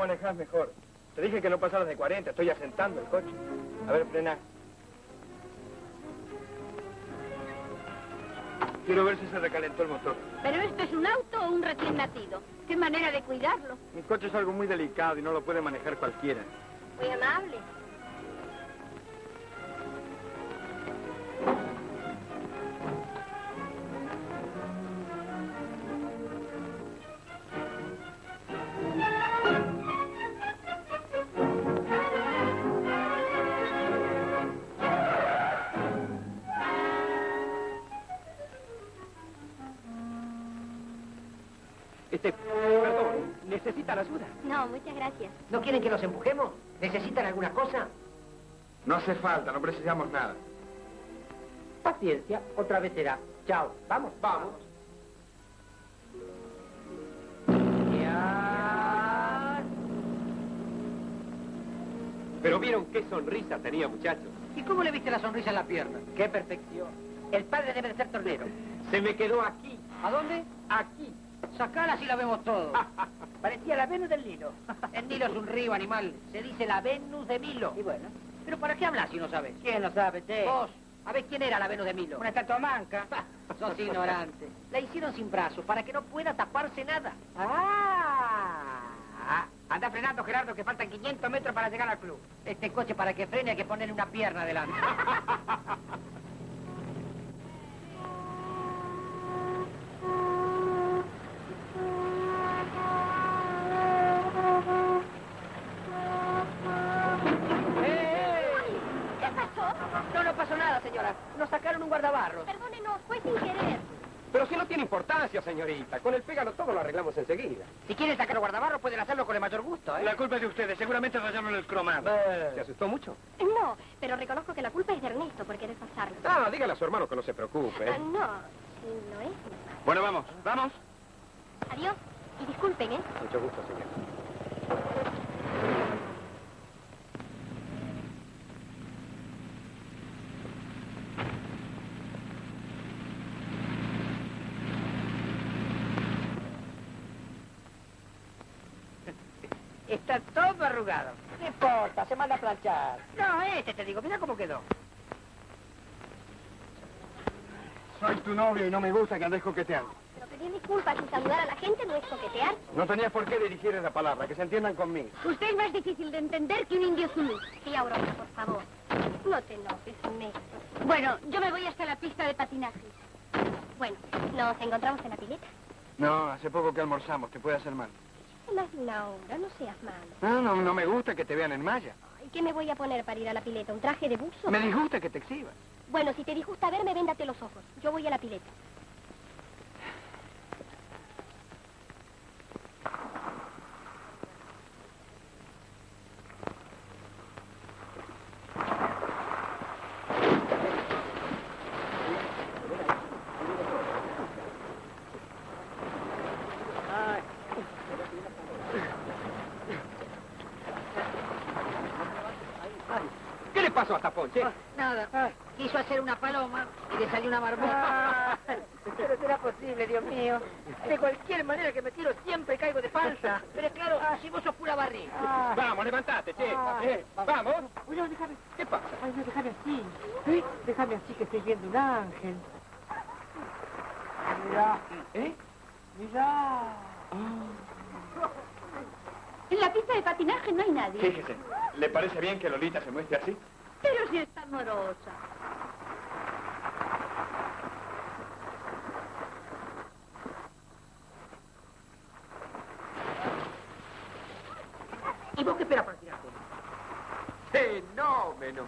manejas mejor. Te dije que no pasaras de 40, estoy asentando el coche. A ver, frena. Quiero ver si se recalentó el motor. ¿Pero esto es un auto o un recién nacido? ¿Qué manera de cuidarlo? Un coche es algo muy delicado y no lo puede manejar cualquiera. Muy amable. Necesitan ayuda. No, muchas gracias. ¿No quieren que los empujemos? ¿Necesitan alguna cosa? No hace falta, no precisamos nada. Paciencia, otra vez será. Chao, vamos. Vamos. Ya. Pero vieron qué sonrisa tenía, muchachos. ¿Y cómo le viste la sonrisa en la pierna? ¡Qué perfección! El padre debe de ser tornero. Se me quedó aquí. ¿A dónde? Aquí. Sacala si la vemos todo. Parecía la Venus del Nilo. El Nilo es un río animal. Se dice la Venus de Milo. Y bueno. ¿Pero para qué hablas si no sabes? ¿Quién no sabe, te? Vos. A ver, ¿quién era la Venus de Milo? Una estatua manca. Sos ignorante. La hicieron sin brazos para que no pueda taparse nada. Ah. Anda frenando, Gerardo, que faltan 500 metros para llegar al club. Este coche para que frene hay que ponerle una pierna adelante. Señorita. Con el pégalo todo lo arreglamos enseguida. Si quieren sacar los guardabarros, pueden hacerlo con el mayor gusto, ¿eh? La culpa es de ustedes, seguramente rayaron el cromado. ¿Se asustó mucho? No, pero reconozco que la culpa es de Ernesto por querer pasarlo. Ah, dígale a su hermano que no se preocupe. Ah, no, sí, no es. Bueno, vamos, vamos. Adiós. Y disculpen, ¿eh? Mucho gusto, señor. Está todo arrugado. No importa, se manda a planchar. No, este te digo, mira cómo quedó. Soy tu novio y no me gusta que andes coqueteando. Pero pedir disculpas y saludar a la gente no es coquetear. No tenías por qué dirigir esa palabra, que se entiendan conmigo. Usted es más difícil de entender que un indio zulú. Sí, Aurora, por favor. No te enojes, Ernesto. Bueno, yo me voy hasta la pista de patinaje. Bueno, ¿nos encontramos en la pileta? No, hace poco que almorzamos, te puede hacer mal. Más Laura, no seas malo. No, no, no me gusta que te vean en malla. ¿Y qué me voy a poner para ir a la pileta? ¿Un traje de buzo? Me disgusta que te exhibas. Bueno, si te disgusta verme, véndate los ojos. Yo voy a la pileta. Pasó hasta Ponche? Ah, Nada. Quiso hacer una paloma y le salió una marmota. Pero será posible, Dios mío. De cualquier manera que me tiro siempre caigo de falsa. Pero es claro, si vos sos pura barriga. Vamos, levantate, che. Eh, vamos. Uy, no, déjame. ¿Qué pasa? Ay, no, déjame así. ¿Eh? Déjame así que estoy viendo un ángel. Mira. ¿Eh? Mira. En la pista de patinaje no hay nadie. Fíjese, ¿le parece bien que Lolita se muestre así? Pero si está amorosa. ¿Y vos qué esperas para tirarte? Fenómeno.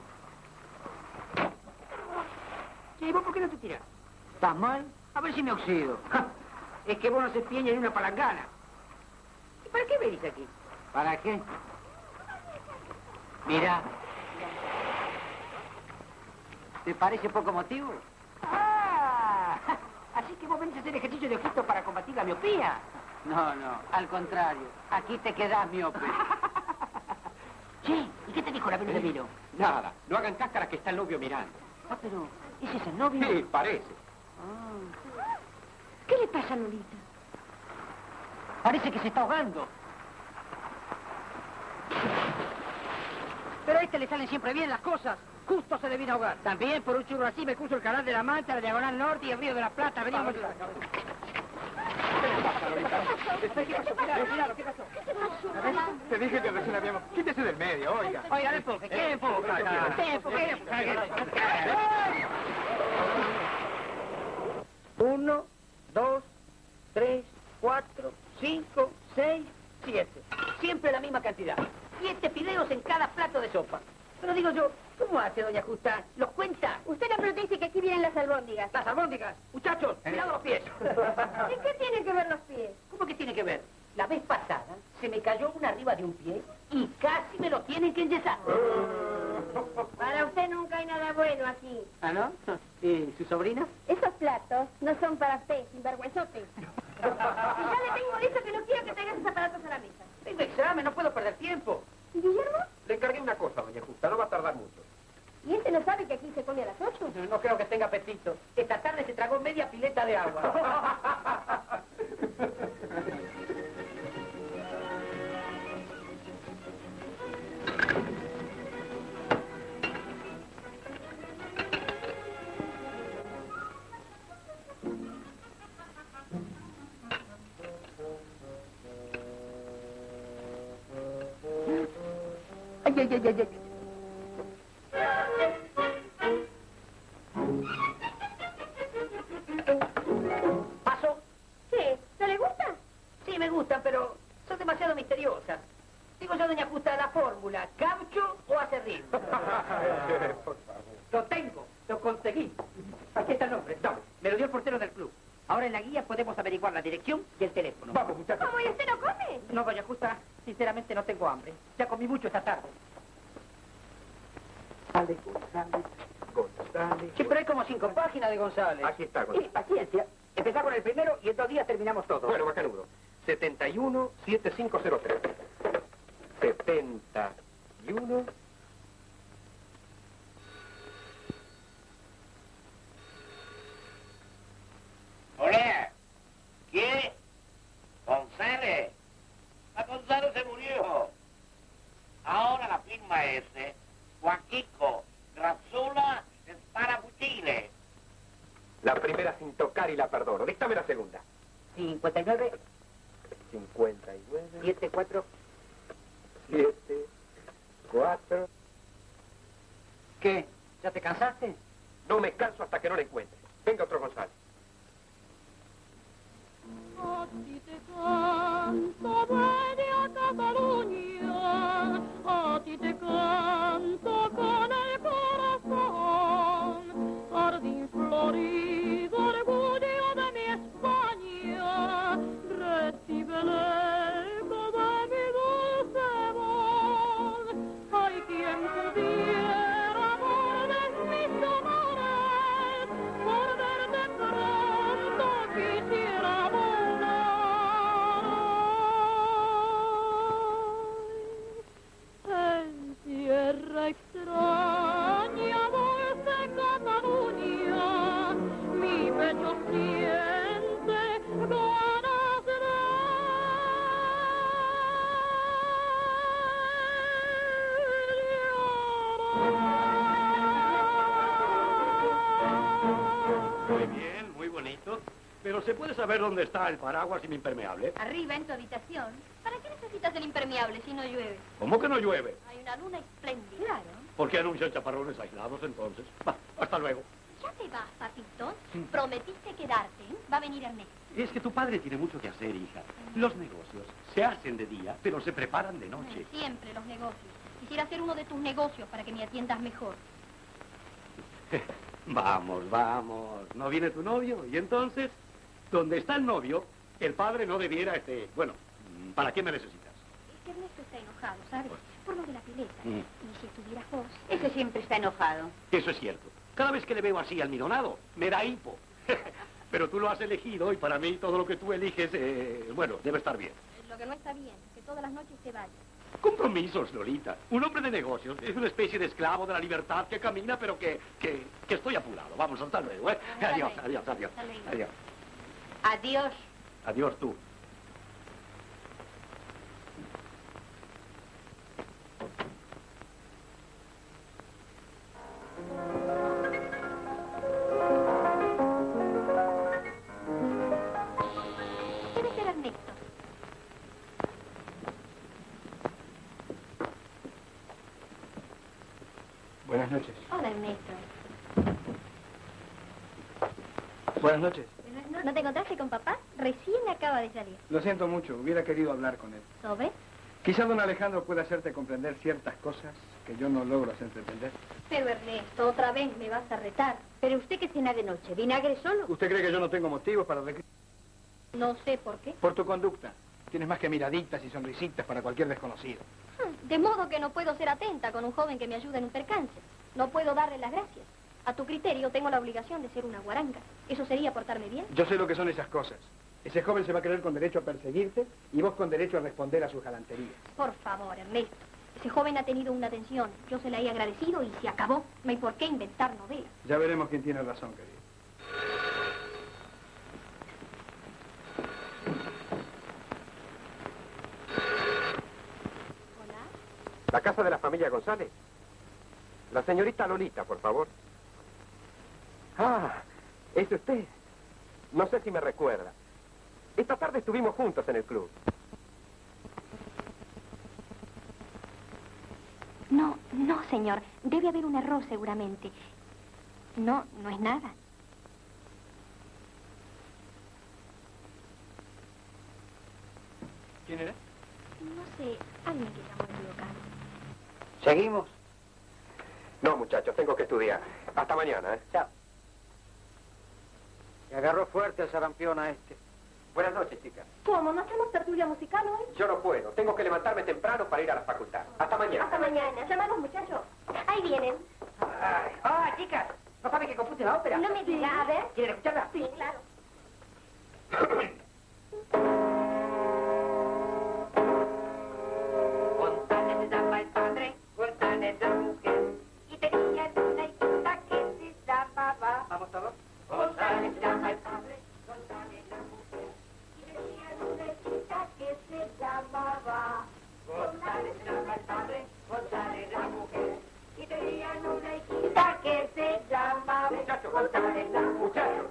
¿y vos por qué no te tirás? ¿Estás mal? A ver si me oxido. Ja, Es que vos no se piña ni una palangana. ¿Y para qué venís aquí? ¿Para qué? Mira. ¿Te parece poco motivo? Ah, así que vos venís a hacer ejercicio de ojitos para combatir la miopía. No, no, al contrario. Aquí te quedás miope. Che, ¿y qué te dijo la Venus de Milo? Nada, no hagan cáscara que está el novio mirando. Ah, pero, ¿ese es el novio? Sí, parece. Ah. ¿Qué le pasa a Lolita? Parece que se está ahogando. Pero a este le salen siempre bien las cosas. Justo se le vino a ahogar. También por un churro así me cruzo el canal de la Mancha, la Diagonal Norte y el Río de la Plata. Venimos... ¿Qué pasó? Cuidado, cuidado, ¿qué pasó? Te dije que recién habíamos... Quítese del medio, oiga. Oiga, empuje, ¿qué empuje? ¿Qué empuje? Uno, dos, tres, cuatro, cinco, seis, siete. Siempre la misma cantidad. Siete fideos en cada plato de sopa. Pero digo yo, ¿cómo hace, doña Justa? ¿Los cuenta? Usted no protege que aquí vienen las albóndigas. Las albóndigas. Muchachos, cuidado los pies. ¿Y qué tiene que ver los pies? ¿Cómo que tiene que ver? La vez pasada se me cayó una arriba de un pie y casi me lo tienen que enyesar. Para usted nunca hay nada bueno aquí. ¿Ah, no? ¿Y su sobrina? Esos platos no son para usted, sinvergüenzote. Y ya le tengo dicho que no quiero que traigas esos aparatos a la mesa. Tengo examen, no puedo perder tiempo. ¿Y Guillermo? Le encargué una cosa, doña Justa, no va a tardar mucho. ¿Y este no sabe que aquí se come a las ocho? No, no creo que tenga apetito. Esta tarde se tragó media pileta de agua. 71-7503. 71... Olea, ¿qué? González. A González se murió. Ahora la firma es eh, Joaquico Grazzola Sparabucile. La primera sin tocar y la perdono. Díctame la segunda. 59, 59, 74. 7, 4... ¿Qué? No me canso hasta que no la encuentre. Saber dónde está el paraguas y mi impermeable? Arriba, en tu habitación. ¿Para qué necesitas el impermeable si no llueve? ¿Cómo que no llueve? Hay una luna espléndida. Claro. ¿Por qué anuncian chaparrones aislados entonces? Va, hasta luego. Ya te vas, papito. Prometiste quedarte. ¿eh? Va a venir Ernesto. Es que tu padre tiene mucho que hacer, hija. Los negocios se hacen de día, pero se preparan de noche. Siempre los negocios. Quisiera hacer uno de tus negocios para que me atiendas mejor. Vamos, vamos. ¿No viene tu novio? Y entonces, donde está el novio, el padre no debiera, este... Bueno, ¿para qué me necesitas? Es que Ernesto está enojado, ¿sabes? Por lo de la pileta. Mm. Y si estuvieras vos... Ese siempre está enojado. Eso es cierto. Cada vez que le veo así almidonado, me da hipo. Pero tú lo has elegido y para mí todo lo que tú eliges, eh, bueno, debe estar bien. Lo que no está bien, que todas las noches te vayas. Compromisos, Lolita. Un hombre de negocios es una especie de esclavo de la libertad que camina, pero que, que, que estoy apurado. Vamos, hasta luego, ¿eh? Adiós, adiós, adiós. Adiós. Adiós. Adiós tú. Buenas noches. Hola, Ernesto. Buenas noches. ¿No te encontraste con papá? Recién acaba de salir. Lo siento mucho, hubiera querido hablar con él. ¿Lo ves? Quizá don Alejandro pueda hacerte comprender ciertas cosas que yo no logro hacerte entender. Pero Ernesto, otra vez me vas a retar. Pero usted que cena de noche, vinagre solo. ¿Usted cree que yo no tengo motivos para No sé por qué. Por tu conducta. Tienes más que miraditas y sonrisitas para cualquier desconocido. Hmm, De modo que no puedo ser atenta con un joven que me ayuda en un percance. No puedo darle las gracias. A tu criterio tengo la obligación de ser una guaranga. ¿Eso sería portarme bien? Yo sé lo que son esas cosas. Ese joven se va a creer con derecho a perseguirte y vos con derecho a responder a sus galanterías. Por favor, Ernesto. Ese joven ha tenido una atención. Yo se la he agradecido y se acabó. No hay por qué inventar novelas. Ya veremos quién tiene razón, querido. Hola. La casa de la familia González. La señorita Lolita, por favor. Ah, ¿es usted? No sé si me recuerda. Esta tarde estuvimos juntos en el club. No, no, señor. Debe haber un error seguramente. No, no es nada. ¿Quién era? No sé, alguien que llamó equivocado. ¿Seguimos? No, muchachos, tengo que estudiar. Hasta mañana, ¿eh? Chao. Se agarró fuerte el sarampión a este. Buenas noches, chicas. ¿Cómo? ¿No hacemos tertulia musical hoy? Yo no puedo. Tengo que levantarme temprano para ir a la facultad. Hasta mañana. Hasta mañana. Llama a los muchachos. Ahí vienen. Ay. Ah, chicas, ¿no saben que compuse la ópera? No me diga, a ver. ¿Quieren escucharla? Sí, claro. González se Muchachos.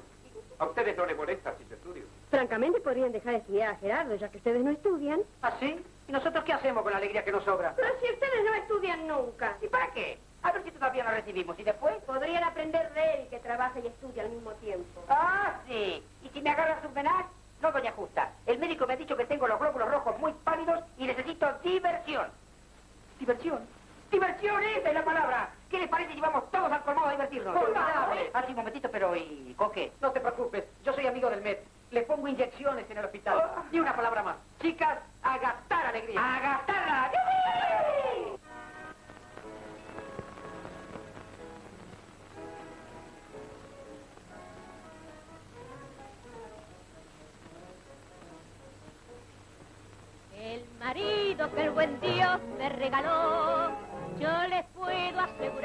¿A ustedes no les molesta si yo estudio? Francamente, podrían dejar de estudiar a Gerardo, ya que ustedes no estudian. ¿Ah, sí? ¿Y nosotros qué hacemos con la alegría que nos sobra? Pero si ustedes no estudian nunca. ¿Y para qué? A ver si todavía la recibimos. ¿Y después? Podrían aprender de él, que trabaja y estudia al mismo tiempo. Ah, sí. ¿Y si me agarras un venaz? No, doña Justa. El médico me ha dicho que tengo los glóbulos rojos muy pálidos y necesito diversión. ¿Diversión? ¡Diversión! Esa es la palabra. ¿Qué les parece si vamos todos al colmado a divertirnos? Formidable. Ah, sí, un momentito, pero ¿y con qué? No te preocupes. Yo soy amigo del MED. Le pongo inyecciones en el hospital. Ni una palabra más. Chicas, a gastar alegría. ¡A gastarla! El marido que el buen Dios me regaló, yo les puedo asegurar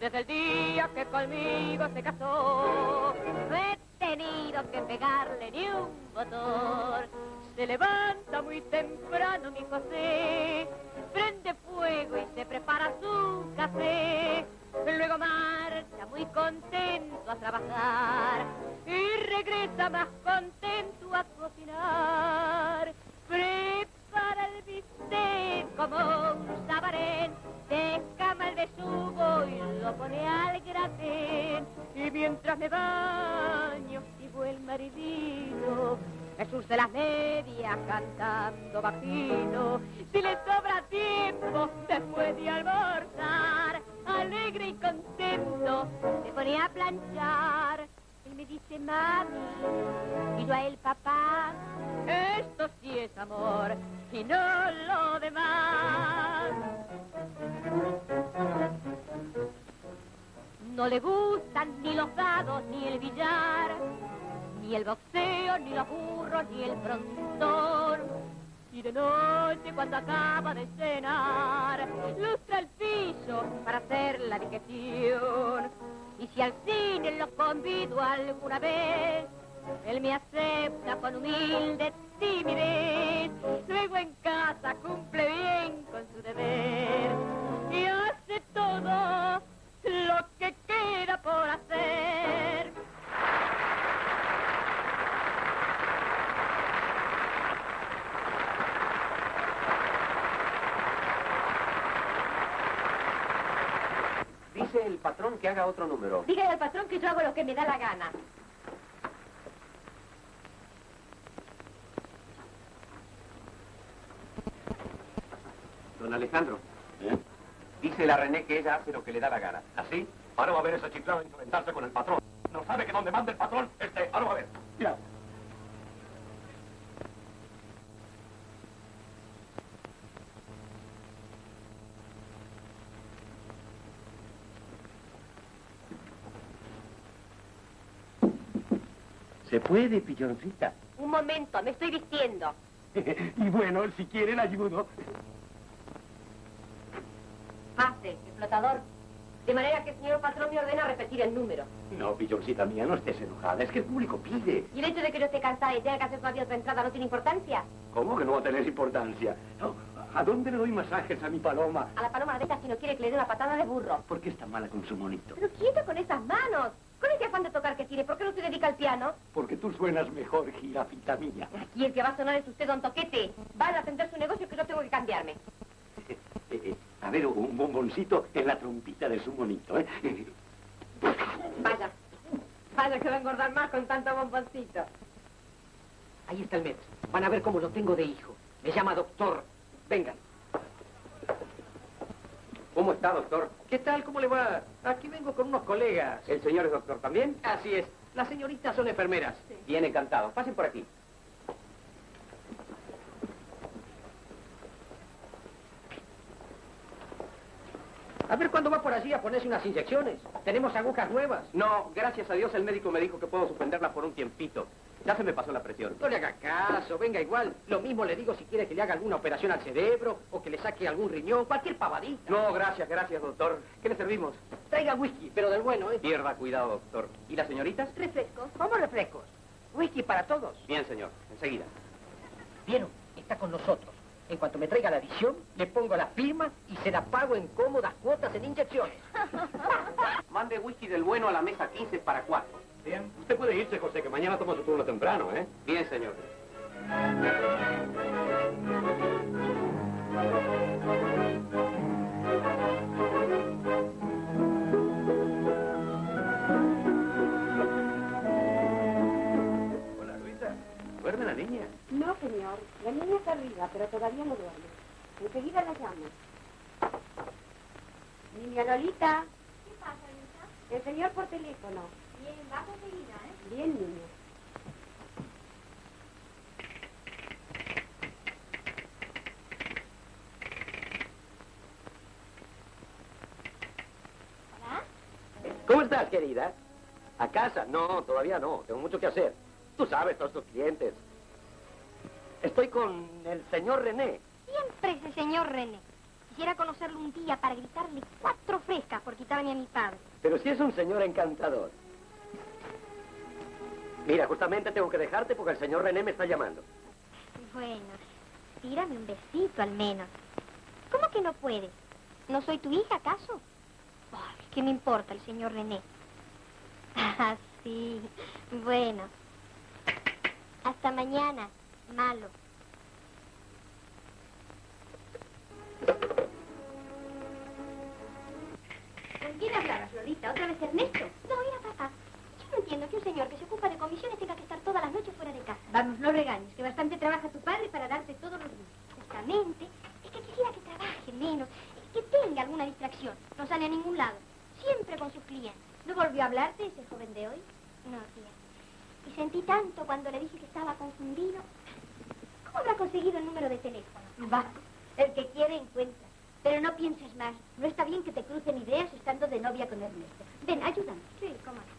Desde el día que conmigo se casó, no he tenido que pegarle ni un botón. Se levanta muy temprano mi José, prende fuego y se prepara su café. luego marcha muy contento a trabajar y regresa más contento a cocinar. Prepara el bistec como un sabarén, descama el besugo y lo pone al gratén. Y mientras me baño, sigo el maridito, Jesús de las medias cantando bajino. Si le sobra tiempo después de almorzar, alegre y contento, se pone a planchar. Me dice mami, y yo a él papá, esto sí es amor y no lo demás. No le gustan ni los dados ni el billar, ni el boxeo, ni los burros, ni el frontón. Y de noche cuando acaba de cenar, lustra el piso para hacer la digestión. Y si al cine lo convido alguna vez, él me acepta con humilde timidez. Luego en casa cumple bien con su deber y hace todo lo que queda por hacer. Dice el patrón que haga otro número. Dígale al patrón que yo hago lo que me da la gana. Don Alejandro. Dice la René que ella hace lo que le da la gana. ¿Así? Ahora va a ver ese chiflado instrumentarse con el patrón. No sabe que donde manda el patrón, este, ahora va a ver. Mira. ¿Se puede, pilloncita? Un momento, me estoy vistiendo. y bueno, si quiere le ayudo. Pase, explotador. De manera que el señor patrón me ordena repetir el número. No, pilloncita mía, no estés enojada. Es que el público pide. ¿Y el hecho de que yo esté cansada y tenga que hacer todavía otra entrada no tiene importancia? ¿Cómo que no va a tener importancia? No, ¿A dónde le doy masajes a mi paloma? A la paloma de si no quiere que le dé una patada de burro. ¿Por qué está mala con su monito? Pero quieto con esas manos. Con ese afán de tocar que tiene, ¿por qué no se dedica al piano? Porque tú suenas mejor, jirafita mía. Aquí el que va a sonar es usted, don Toquete. Van a atender su negocio que yo tengo que cambiarme. Eh, eh, a ver, un bomboncito en la trompita de su monito, ¿eh? Vaya. Vaya que va a engordar más con tanto bomboncito. Ahí está el Metz. Van a ver cómo lo tengo de hijo. Me llama doctor. Vengan. ¿Cómo está, doctor? ¿Qué tal? ¿Cómo le va? Aquí vengo con unos colegas. ¿El señor es doctor también? Así es. Las señoritas son enfermeras. Bien encantado. Pasen por aquí. A ver cuándo va por allí a ponerse unas inyecciones. Tenemos agujas nuevas. No, gracias a Dios el médico me dijo que puedo suspenderla por un tiempito. Ya se me pasó la presión. No le haga caso, venga igual. Lo mismo le digo si quiere que le haga alguna operación al cerebro o que le saque algún riñón, cualquier pavadita. No, gracias, gracias, doctor. ¿Qué le servimos? Traiga whisky, pero del bueno, ¿eh? Pierda cuidado, doctor. ¿Y las señoritas? Refrescos. ¿Cómo refrescos? Whisky para todos. Bien, señor. Enseguida. ¿Vieron? Está con nosotros. En cuanto me traiga la adición, le pongo la firma y se la pago en cómodas cuotas en inyecciones. Mande whisky del bueno a la mesa 15 para cuatro. Bien. Usted puede irse, José, que mañana toma su turno temprano, ¿eh? Bien, señor. Hola, Luisa. ¿Duerme la niña? No, señor. La niña está arriba, pero todavía no duerme. Enseguida la llamo. Niña Lolita. ¿Qué pasa, Luisa? El señor por teléfono. Bien, bajo enseguida, ¿eh? Bien, niña. ¿Hola? ¿Cómo estás, querida? ¿A casa? No, todavía no. Tengo mucho que hacer. Tú sabes, todos tus clientes. Estoy con el señor René. Siempre ese señor René. Quisiera conocerlo un día para gritarle cuatro frescas por quitarme a mi padre. Pero sí es un señor encantador. Mira, justamente tengo que dejarte porque el señor René me está llamando. Bueno, tírame un besito al menos. ¿Cómo que no puedes? ¿No soy tu hija, acaso? Ay, ¿Qué me importa el señor René? Ah, sí. Bueno. Hasta mañana, malo. ¿Con quién hablabas, Lolita? ¿Otra vez Ernesto? No, era papá. Yo no entiendo que un señor que se ocupa de comisiones tenga que estar todas las noches fuera de casa. Vamos, no regañes, que bastante trabaja tu padre para darte todos los días. Exactamente. Es que quisiera que trabaje menos, que tenga alguna distracción. No sale a ningún lado. Siempre con sus clientes. ¿No volvió a hablarte ese joven de hoy? No, tía. Y sentí tanto cuando le dije que estaba confundido. ¿Cómo habrá conseguido el número de teléfono? Va, el que quiere encuentra. Pero no pienses más. No está bien que te crucen ideas estando de novia con Ernesto. Ven, ayúdame. Sí, cómo no.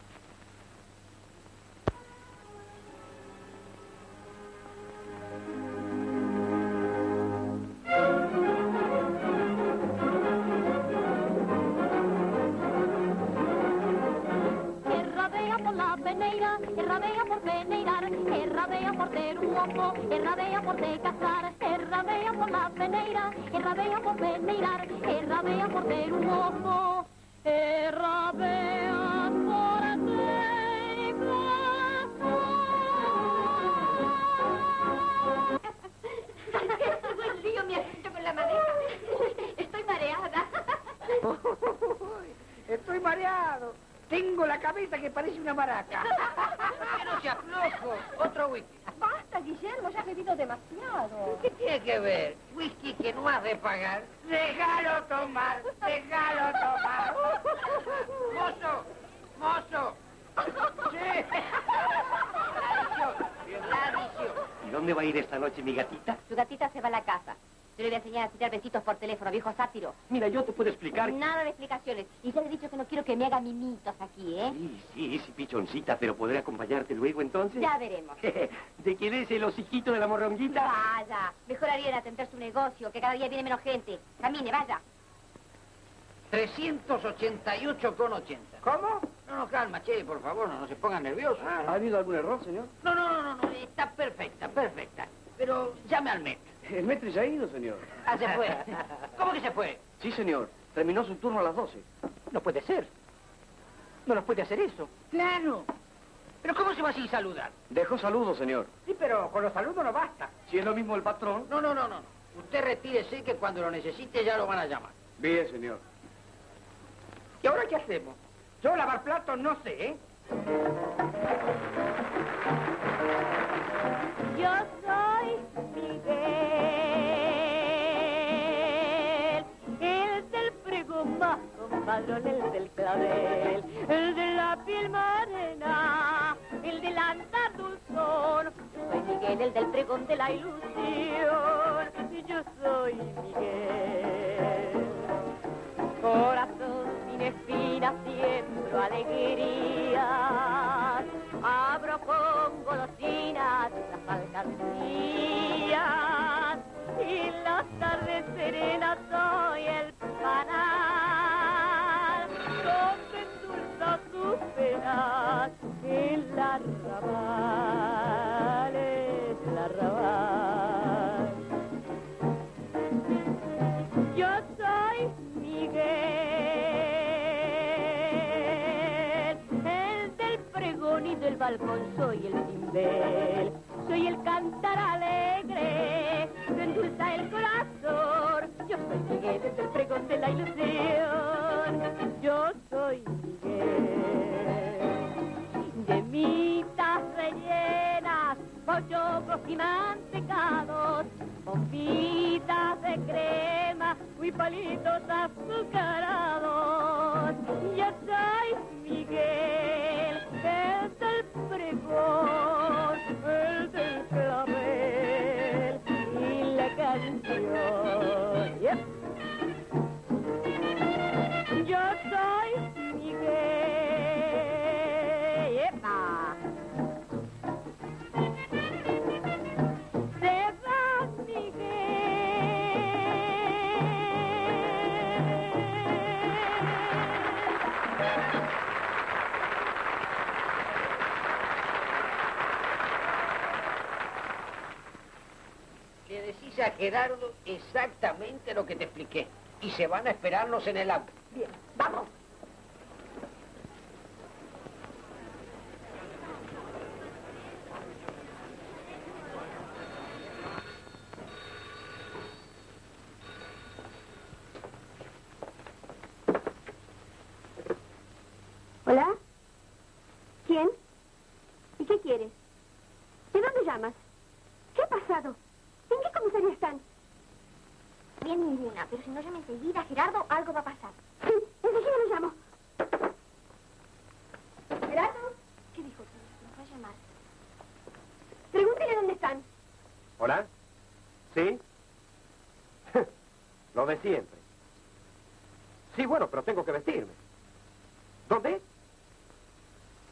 Por ter un mozo, que rabea por te casar, que rabea por la peneira, que rabea por peneirar, que rabea por ter un mozo, que rabea por ¡Qué buen lío me has hecho con la madera! Estoy mareada. Estoy mareado. Tengo la cabeza que parece una maraca. Que no sea flojo. Otro whisky. Basta, Guillermo, ya has bebido demasiado. ¿Qué tiene que ver? Whisky que no has de pagar. Déjalo tomar, déjalo tomar. Mozo, mozo. Sí. La. ¿Y dónde va a ir esta noche mi gatita? Tu gatita se va a la casa. Yo le voy a enseñar a tirar besitos por teléfono, viejo sátiro. Mira, yo te puedo explicar. Nada de explicaciones. Y ya le he dicho que no quiero que me haga mimitos aquí, ¿eh? Sí, sí, sí, pichoncita, pero ¿podré acompañarte luego entonces? Ya veremos. ¿De quién es el hociquito de la morronguita? Vaya, mejor haría atender su negocio, que cada día viene menos gente. Camine, vaya. 388 con 80. ¿Cómo? No, no, calma, che, por favor, no, no se pongan nerviosos. ¿Ha habido algún error, señor? No, no, no, no, no, está perfecta, perfecta. Pero llame al metro. El metro ya ha ido, señor. Ah, se fue. ¿Cómo que se fue? Sí, señor. Terminó su turno a las 12. No puede ser. No nos puede hacer eso. Claro. ¿Pero cómo se va sin saludar? Dejó saludos, señor. Sí, pero con los saludos no basta. Si es lo mismo el patrón. No, no, no, no. Usted retírese que cuando lo necesite ya lo van a llamar. Bien, señor. ¿Y ahora qué hacemos? Yo lavar platos no sé, ¿eh? Compadrón, el del clavel, el de la piel morena, el del andar dulzón. Soy Miguel, el del pregón de la ilusión. Yo soy Miguel. Corazón sin espinas, siembro alegrías. Abro con golosinas las alcancías. Y las tardes serenas soy el panal. Donde endulza sus penas el arrabal, balcón, soy el timbel, soy el cantar alegre, que endulza el corazón. Yo soy Miguel, el del pregón de la ilusión. Yo soy Miguel, de mitas rellenas, pochoclos y mantecados, bombitas de crema, y palitos azucarados. Yo soy Miguel, el del Decís a Gerardo exactamente lo que te expliqué. Y se van a esperarnos en el auto. Bien, vamos. ¿Y qué quieres? ¿De dónde llamas? ¿Qué ha pasado? ¿En qué comisaría están? Bien ninguna, pero si no llama enseguida, Gerardo, algo va a pasar. Sí, enseguida lo llamo. ¿Gerardo? ¿Qué dijo? Nos va a llamar. Pregúntele dónde están. ¿Hola? ¿Sí? Lo de siempre. Sí, bueno, pero tengo que vestirme. ¿Dónde?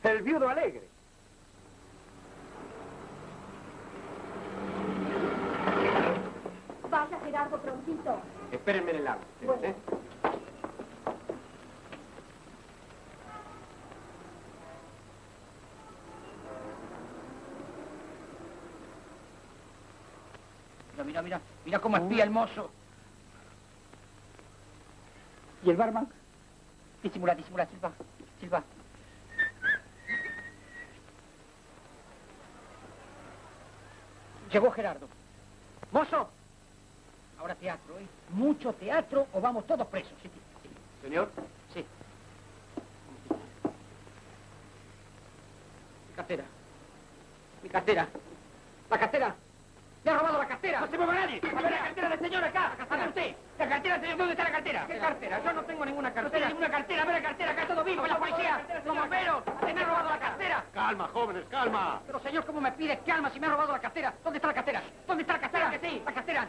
El viudo alegre. Vaya, Gerardo, prontito. Espérenme en el auto. Bueno. ¿eh? Mira, mira, mira. Cómo espía el mozo. ¿Y el barman? Disimula, disimula, Silva. Silva. Llegó Gerardo. ¡Mozo! Ahora teatro, ¿eh? Mucho teatro o vamos todos presos. Sí, sí. Señor, Sí. Mi cartera. Mi cartera. La cartera. ¡Le ha robado la cartera! ¡No se mueva nadie! ¡A ver la cartera del señor acá! ¡A ver usted! ¡La cartera del señor! ¿Dónde está la cartera? ¿Qué cartera? Yo no tengo ninguna cartera. No tengo ninguna cartera. ¡A ver la cartera! ¡Acá todo vivo! ¡La policía! ¡Los bomberos! ¡Se me ha robado la cartera! Calma, jóvenes, calma. Pero señor, ¿cómo me pide calma si me ha robado la cartera? ¿Dónde está la cartera? ¿Dónde está la cartera? que sí? La cartera.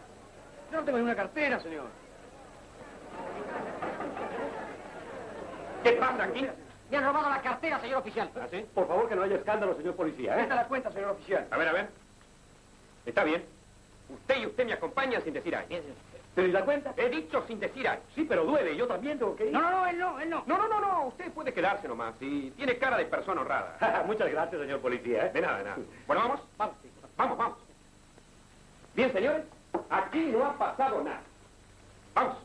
Yo no tengo ninguna cartera, señor. ¿Qué pasa aquí? Me han robado la cartera, señor oficial. ¿Ah, sí? Por favor, que no haya escándalo, señor policía, ¿eh? Esta la cuenta, señor oficial. A ver, a ver. Está bien. Usted y usted me acompañan sin decir ay. ¿Te la cuenta? He dicho sin decir ay. Sí, pero duele. Yo también tengo que ir. No, no, no, él no, él no. No, no, no, no. Usted puede quedarse nomás. Y tiene cara de persona honrada. Muchas gracias, señor policía. ¿eh? De nada, de nada. Bueno, vamos. Vamos, vamos, vamos. Bien, señores. Aquí no ha pasado nada. Vamos.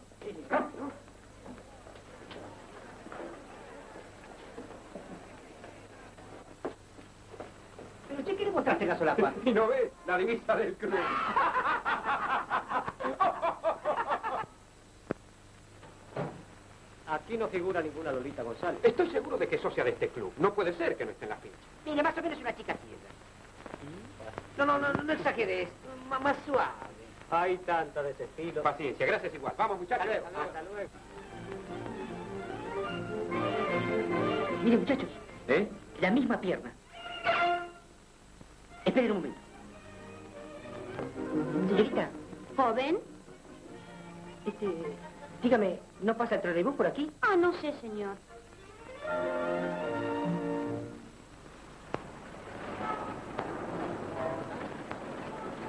Pero usted quiere mostrarte la solapa. Y no ve la divisa del club. Aquí no figura ninguna Lolita González. Estoy seguro de que eso sea de este club. No puede ser que no esté en la ficha. Mire, más o menos una chica ciega. No, no, no, no, no exageres. M- más suave. Hay tanta de ese estilo. Paciencia, gracias igual. Vamos, muchachos. Hasta luego. Mire, muchachos, ¿Eh? la misma pierna. Esperen un momento. Señorita, ¿Joven? este, dígame, ¿no pasa el trolebús por aquí? Ah, no sé, señor.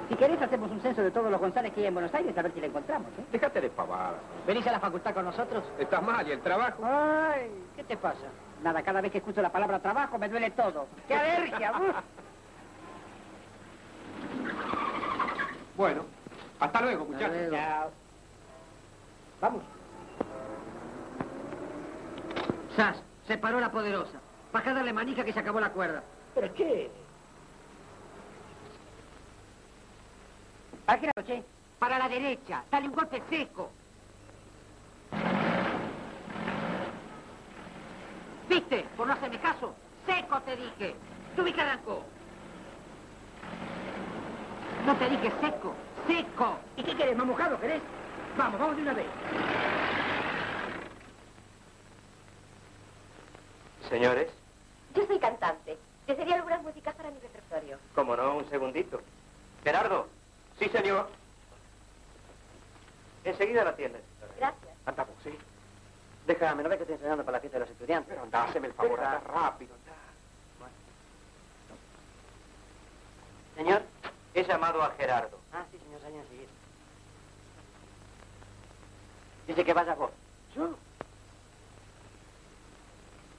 Si querés, hacemos un censo de todos los González que hay en Buenos Aires a ver si la encontramos, ¿eh? Déjate de pavadas. ¿Venís a la facultad con nosotros? Estás mal y el trabajo. Ay, ¿qué te pasa? Nada, cada vez que escucho la palabra trabajo me duele todo. ¡Qué alergia! Bueno, hasta luego, muchachos. Chao. Vamos. Sas, se paró la poderosa. Baja a darle manija que se acabó la cuerda. ¿Pero qué? ¿A qué che? Para la derecha. Dale un golpe seco. ¿Viste? Por no hacerme caso. Seco te dije. Subí caranco. No te dije seco. Seco. ¿Y qué querés? ¿Más mojado querés? Vamos, vamos de una vez. Señores, Yo soy cantante. Desearía algunas músicas para mi repertorio. cómo no, un segundito. Gerardo. Sí, señor. Enseguida la tienes. Gracias. Andamos, ¿sí? Déjame, ¿no ves que estoy enseñando para la fiesta de los estudiantes? Pero anda, hazme el favor, anda rápido, anda. Señor, he llamado a Gerardo. Ah, sí, señor, señor, enseguida. Dice que vayas vos. ¿Yo?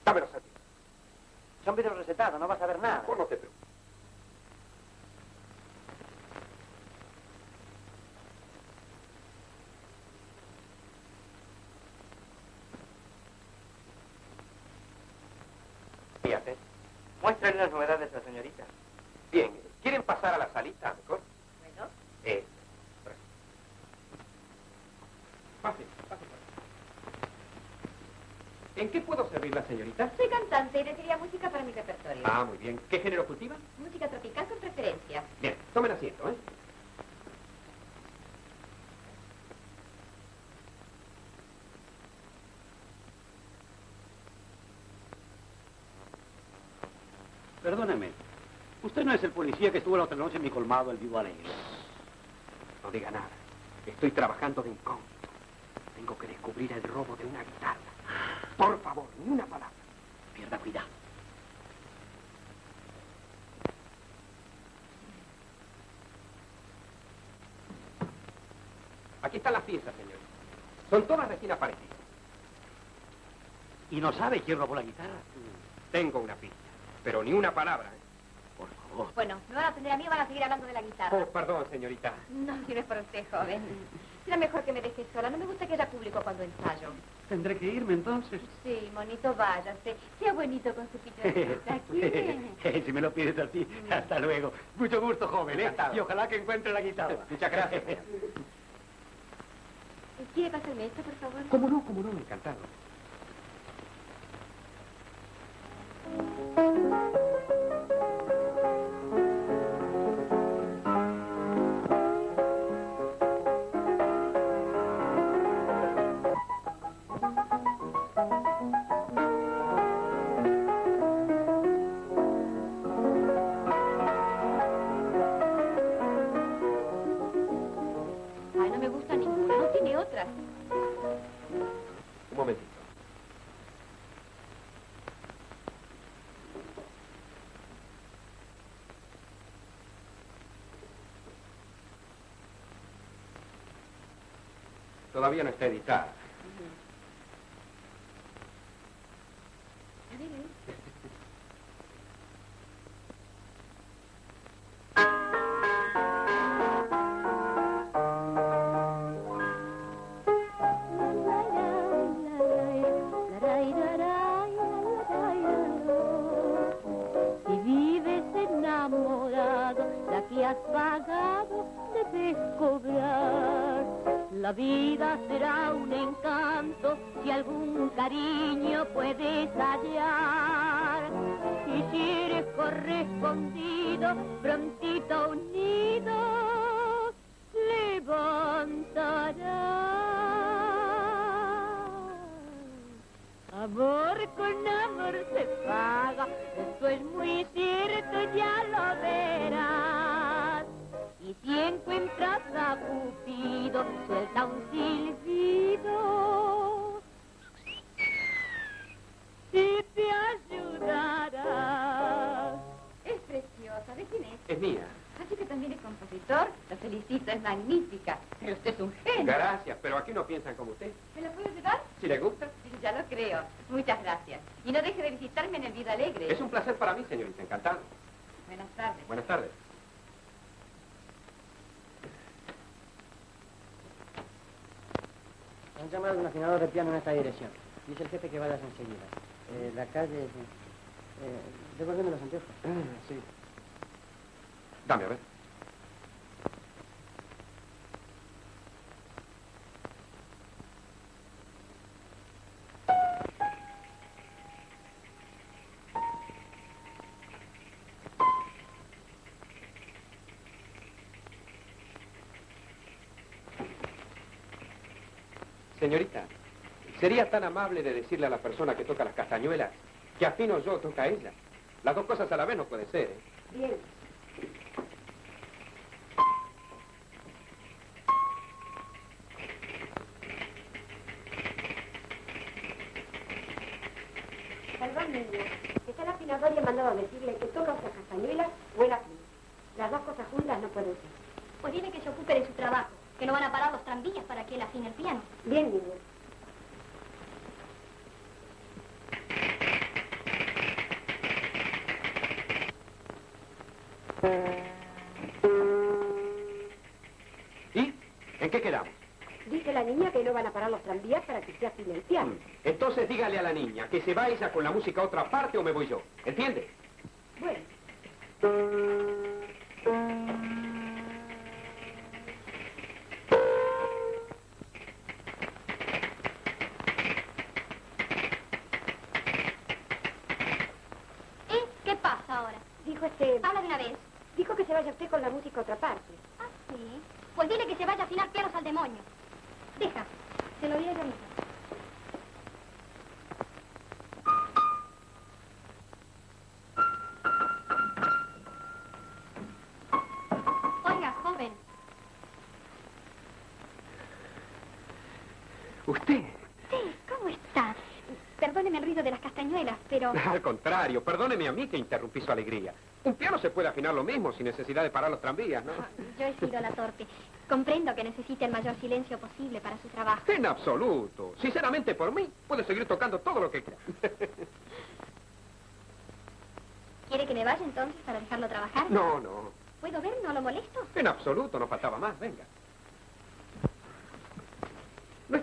Dámelos a ti. Son videos recetados, no vas a ver nada. Vos no te preocupes. Fíjate. Muéstrale las novedades a la señorita. Bien, ¿quieren pasar a la salita mejor? Bueno. Eh. Oírla, señorita? Soy cantante y deciría música para mi repertorio. Ah, muy bien. ¿Qué género cultiva? Música tropical con preferencia. Bien, tomen asiento, ¿eh? Perdóneme. Usted no es el policía que estuvo la otra noche en mi colmado, el vivo alegre. No diga nada. Estoy trabajando de incógnito. Tengo que descubrir el robo de una guitarra. Por favor, ni una palabra. Pierda cuidado. Aquí están las piezas, señor. Son todas recién aparecidas. ¿Y no sabe quién robó la guitarra? Tengo una pista, pero ni una palabra. ¿eh? Por favor. Bueno, me van a atender a mí o van a seguir hablando de la guitarra. Oh, perdón, señorita. No, si no es por usted, joven. Será mejor que me deje sola. No me gusta que haya público cuando ensayo. Tendré que irme entonces. Sí, monito, váyase. Sea bonito con su pichoneta. ¿Quiere? si me lo pides así, hasta luego. Mucho gusto, joven, ¿eh? Y ojalá que encuentre la guitarra. Muchas gracias. ¿Quiere pasarme esto, por favor? ¿Cómo no? ¿Cómo no? Encantado. Todavía no está editada. Amor con amor se paga, esto es muy cierto, ya lo verás. Y si encuentras a Cupido, suelta un silbido y te ayudará. Es preciosa. ¿De quién es? Es mía. Así que también es compositor. Lo felicito, es magnífica. Pero usted es un genio. Gracias, pero aquí no piensan como usted. ¿Me la puedo llevar? Si le gusta, Sí, ya lo creo. Muchas gracias. Y no deje de visitarme en el Vida Alegre. es un placer para mí, señorita. Encantado. Buenas tardes. Buenas tardes. Han llamado a un afinador de piano en esta dirección. Dice el jefe que vayas enseguida. Eh, la calle... Eh, devuélveme los anteojos. Sí. Dame, a ver. Señorita, ¿sería tan amable de decirle a la persona que toca las castañuelas que afino yo toca ella? Las dos cosas a la vez no puede ser, ¿eh? Bien. Perdón, niño. Está el afinador y he mandado a decirle que toca otra castañuela o el afín. Las dos cosas juntas no pueden ser. Pues dile que se ocupe de su trabajo, que no van a parar los tranvías para que él afine el piano. Bien, niño. ¿Y? ¿En qué quedamos? Dice la niña que no van a parar los tranvías para que se afine el piano. Entonces dígale a la niña que se va ella con la música a otra parte o me voy yo. ¿Entiende? ¿Usted? Sí, ¿cómo está? Perdóneme el ruido de las castañuelas, pero... Al contrario, perdóneme a mí que interrumpí su alegría. Un piano se puede afinar lo mismo sin necesidad de parar los tranvías, ¿no? Yo he sido la torpe. Comprendo que necesite el mayor silencio posible para su trabajo. En absoluto. Sinceramente, por mí, puede seguir tocando todo lo que quiera. ¿Quiere que me vaya entonces para dejarlo trabajar? No, no. ¿Puedo ver? ¿No lo molesto? En absoluto, no faltaba más. Venga. No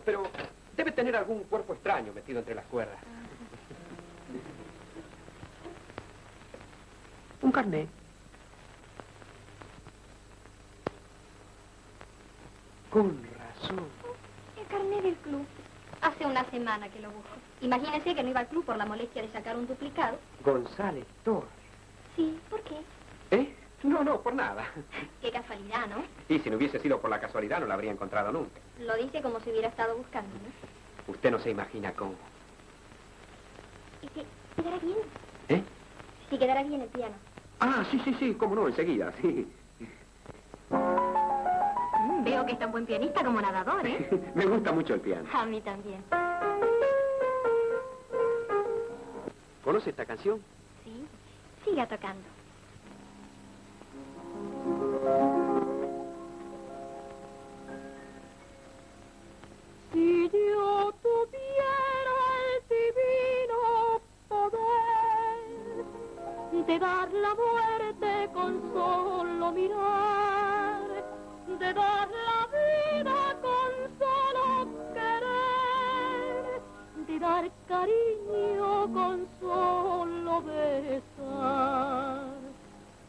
pero debe tener algún cuerpo extraño metido entre las cuerdas. Un carné. Con razón. El carnet del club. Hace una semana que lo busco. Imagínese que no iba al club por la molestia de sacar un duplicado. González Torres. Sí, ¿por qué? ¿Eh? No, no, por nada. Qué casualidad, ¿no? Y si no hubiese sido por la casualidad, no la habría encontrado nunca. Lo dice como si hubiera estado buscando, ¿no? Usted no se imagina cómo. ¿Y que quedará bien? ¿Eh? Sí, quedará bien el piano. Ah, sí, sí, sí, cómo no, enseguida, sí. Mm, veo que es tan buen pianista como nadador, ¿eh? Me gusta mucho el piano. A mí también. ¿Conoce esta canción? Sí. Siga tocando. De dar la muerte con solo mirar, de dar la vida con solo querer, de dar cariño con solo besar.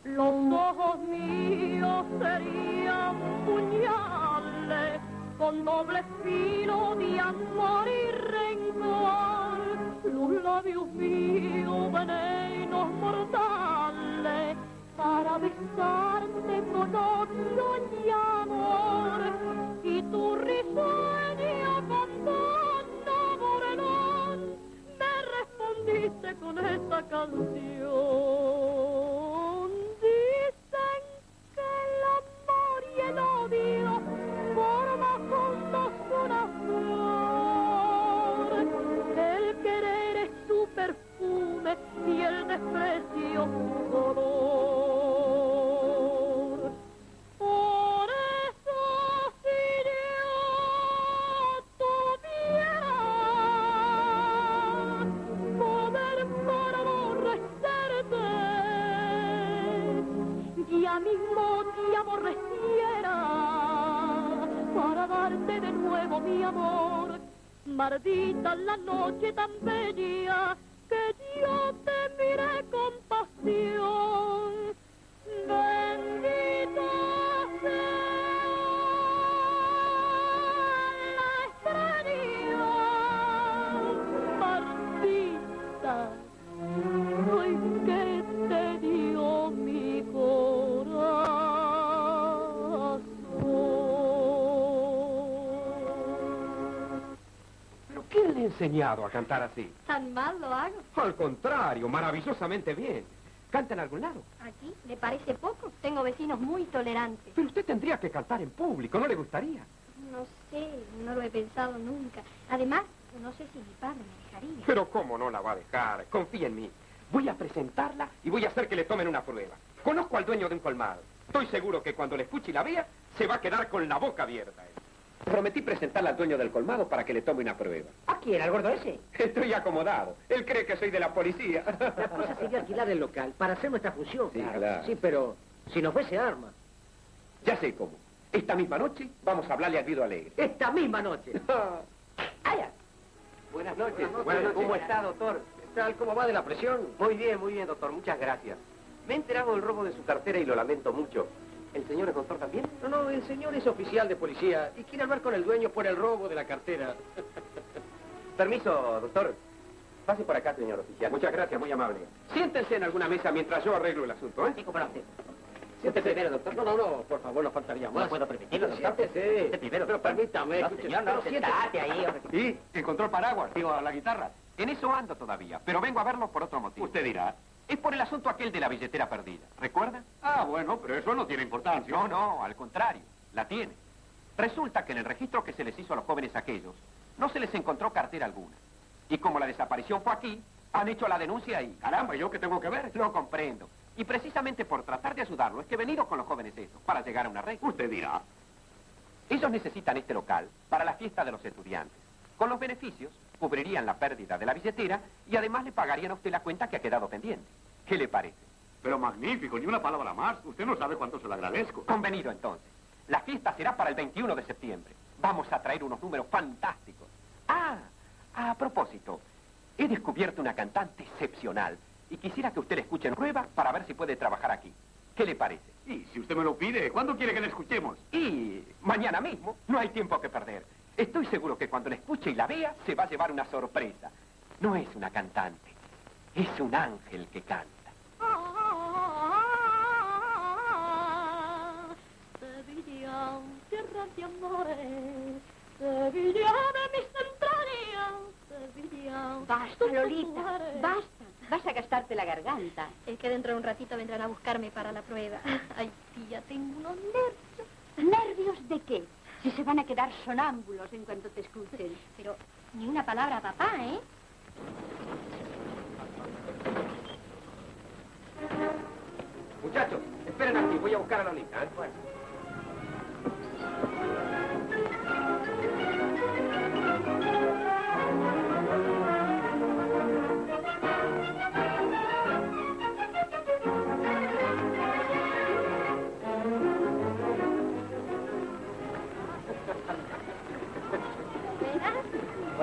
Los ojos míos serían puñales con doble filo de amor y rencor. Los labios míos venenos mortales para besarte con odio y amor. Y tu risueño con tono morenón me respondiste con esta canción. Maldita la noche enseñado a cantar así? ¿Tan mal lo hago? Al contrario, maravillosamente bien. ¿Canta en algún lado? ¿Aquí? ¿Le parece poco? Tengo vecinos muy tolerantes. Pero usted tendría que cantar en público, ¿no le gustaría? No sé, no lo he pensado nunca. Además, no sé si mi padre me dejaría. Pero ¿cómo no la va a dejar? Confía en mí. Voy a presentarla y voy a hacer que le tomen una prueba. Conozco al dueño de un colmado. Estoy seguro que cuando le escuche y la vea, se va a quedar con la boca abierta. Prometí presentarla al dueño del colmado para que le tome una prueba. ¿A quién? ¿Al gordo ese? Estoy acomodado. Él cree que soy de la policía. La cosa sería alquilar el local para hacer nuestra función. Sí, claro. Sí, pero si nos fuese arma. Ya sé cómo. Esta misma noche vamos a hablarle al Guido Alegre. Esta misma noche. ¡Aya! Buenas noches. Buenas noches. ¿Cómo está, doctor? ¿Qué tal? ¿Cómo va de la presión? Muy bien, muy bien, doctor. Muchas gracias. Me he enterado del robo de su cartera y lo lamento mucho. ¿El señor es doctor también? No, no, el señor es oficial de policía y quiere hablar con el dueño por el robo de la cartera. Permiso, doctor. Pase por acá, señor oficial. Muchas gracias, muy amable. Siéntense en alguna mesa mientras yo arreglo el asunto, ¿eh? Sí, cómo no. Siéntese primero, doctor. No, no, no, por favor, no faltaría más. No puedo permitirlo, doctor. Siéntese. Siéntese primero, Pero permítame. No, señor, no, sentate ahí, hombre. ¿Y? ¿Encontró el paraguas? Digo, la guitarra. En eso ando todavía, pero vengo a verlo por otro motivo. Usted dirá. Es por el asunto aquel de la billetera perdida. ¿Recuerda? Ah, bueno, pero eso no tiene importancia. No, no, al contrario, la tiene. Resulta que en el registro que se les hizo a los jóvenes aquellos, no se les encontró cartera alguna. Y como la desaparición fue aquí, han hecho la denuncia ahí. Caramba, ¿yo qué tengo que ver? Lo comprendo. Y precisamente por tratar de ayudarlo es que he venido con los jóvenes estos, para llegar a una regla. Usted dirá. Ellos necesitan este local para la fiesta de los estudiantes. Con los beneficios, cubrirían la pérdida de la billetera y además le pagarían a usted la cuenta que ha quedado pendiente. ¿Qué le parece? Pero magnífico, ni una palabra más. Usted no sabe cuánto se lo agradezco. Convenido entonces. La fiesta será para el 21 de septiembre. Vamos a traer unos números fantásticos. Ah, a propósito, he descubierto una cantante excepcional y quisiera que usted la escuche en prueba para ver si puede trabajar aquí. ¿Qué le parece? Y si usted me lo pide, ¿cuándo quiere que le escuchemos? Y mañana mismo, no hay tiempo que perder. Estoy seguro que cuando la escuche y la vea, se va a llevar una sorpresa. No es una cantante, es un ángel que canta. Sevilla, tierra de amores, Sevilla de mis entrañas, Sevilla. Basta, Lolita, basta. Vas a gastarte la garganta. Es que dentro de un ratito vendrán a buscarme para la prueba. Ay, tía, tengo unos nervios. ¿Nervios de qué? Si se van a quedar sonámbulos en cuanto te escuchen. Pero ni una palabra a papá, ¿eh? Muchachos, esperen aquí, voy a buscar a Lolita. ¿eh?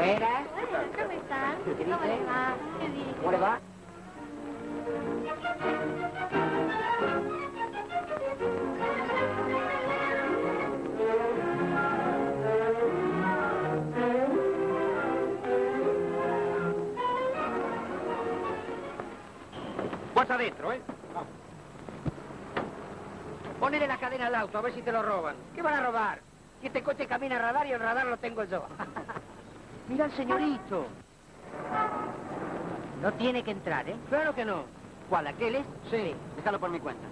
Buenas. ¿Cómo están? ¿Qué ¿Cómo dice? ¿Cómo le va? Vos adentro, ¿eh? Ponele la cadena al auto, a ver si te lo roban. ¿Qué van a robar? Si este coche camina a radar y el radar lo tengo yo. Mira al señorito. No tiene que entrar, ¿eh? Claro que no. ¿Cuál, aquel es? Sí. Déjalo por mi cuenta.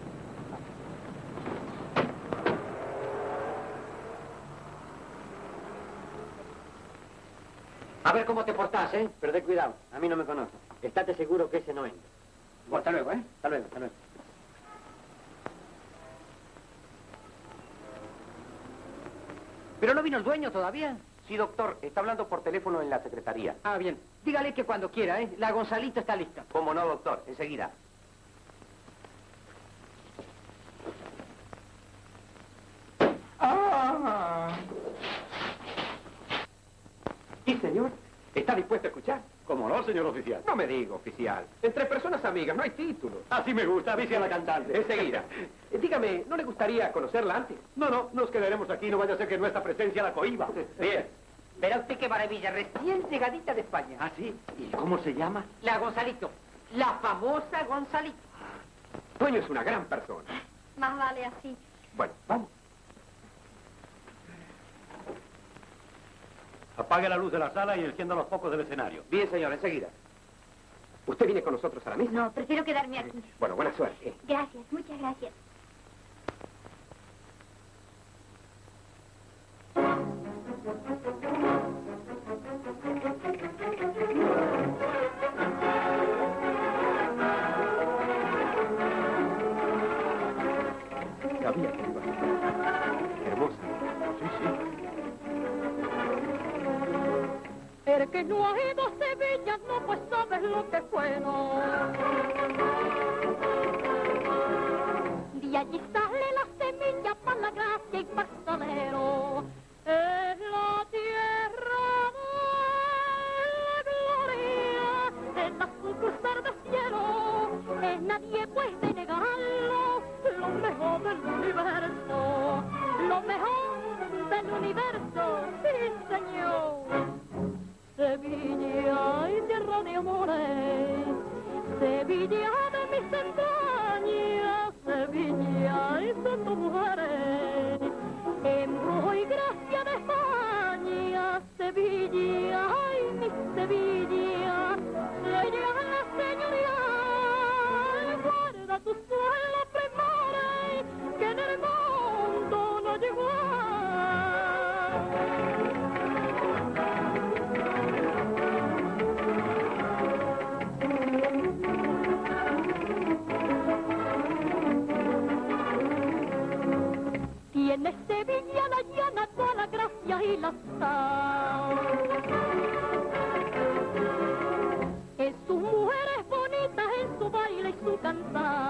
A ver cómo te portás, ¿eh? Pero ten cuidado, a mí no me conoces. Estate seguro que ese no entra. Bueno, hasta luego, ¿eh? Hasta luego, hasta luego. ¿Pero no vino el dueño todavía? Sí, doctor, está hablando por teléfono en la secretaría. Ah, bien. Dígale que cuando quiera, ¿eh? La Gonzalito está lista. ¿Cómo no, doctor? Enseguida. ¿Y, señor? ¿Está dispuesto a escuchar? ¿Cómo no, señor oficial? No me diga, oficial. Entre personas amigas no hay título. Así me gusta, avise a la cantante. Enseguida. Dígame, ¿no le gustaría conocerla antes? No, no, nos quedaremos aquí, no vaya a ser que nuestra presencia la cohiba. Bien. Verá usted qué maravilla, recién llegadita de España. ¿Ah, sí? ¿Y cómo se llama? La Gonzalito. La famosa Gonzalito. Toño es una gran persona. Más vale así. Bueno, vamos. Apague la luz de la sala y encienda los focos del escenario. Bien, señor, enseguida. ¿Usted viene con nosotros a la? No, prefiero quedarme aquí. Bueno, buena suerte. Gracias, muchas gracias. Sabía hermosa. Sí, sí. El que no ha ido a no pues sabes lo que fue, no. De allí sale la semilla para la gracia y para Pues nadie puede negarlo, lo mejor del universo, lo mejor del universo, sí señor. Sevilla y tierra de amores, Sevilla de mis entrañas, Sevilla y santo mujeres, embrujo y gracia de España, Sevilla y mi Sevilla. Fue lo primero que en el mundo no llegó. Tiene este Sevilla la llana toda la gracia y la sal. Es sus mujeres bonitas en su baile y su canta.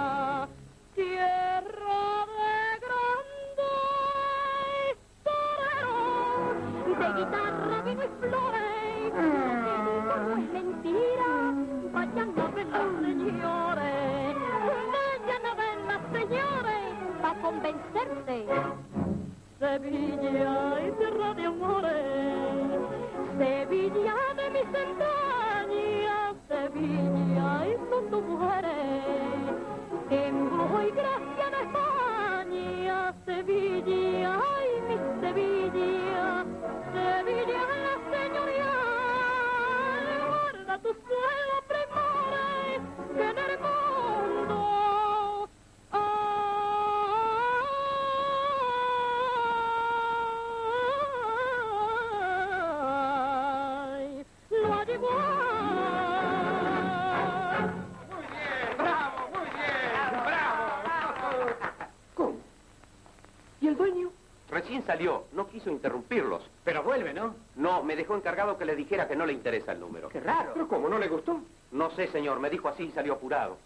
Salió, no quiso interrumpirlos. Pero vuelve, ¿no? No, me dejó encargado que le dijera que no le interesa el número. Qué raro. ¿Pero cómo? ¿No le gustó? No sé, señor, me dijo así y salió apurado.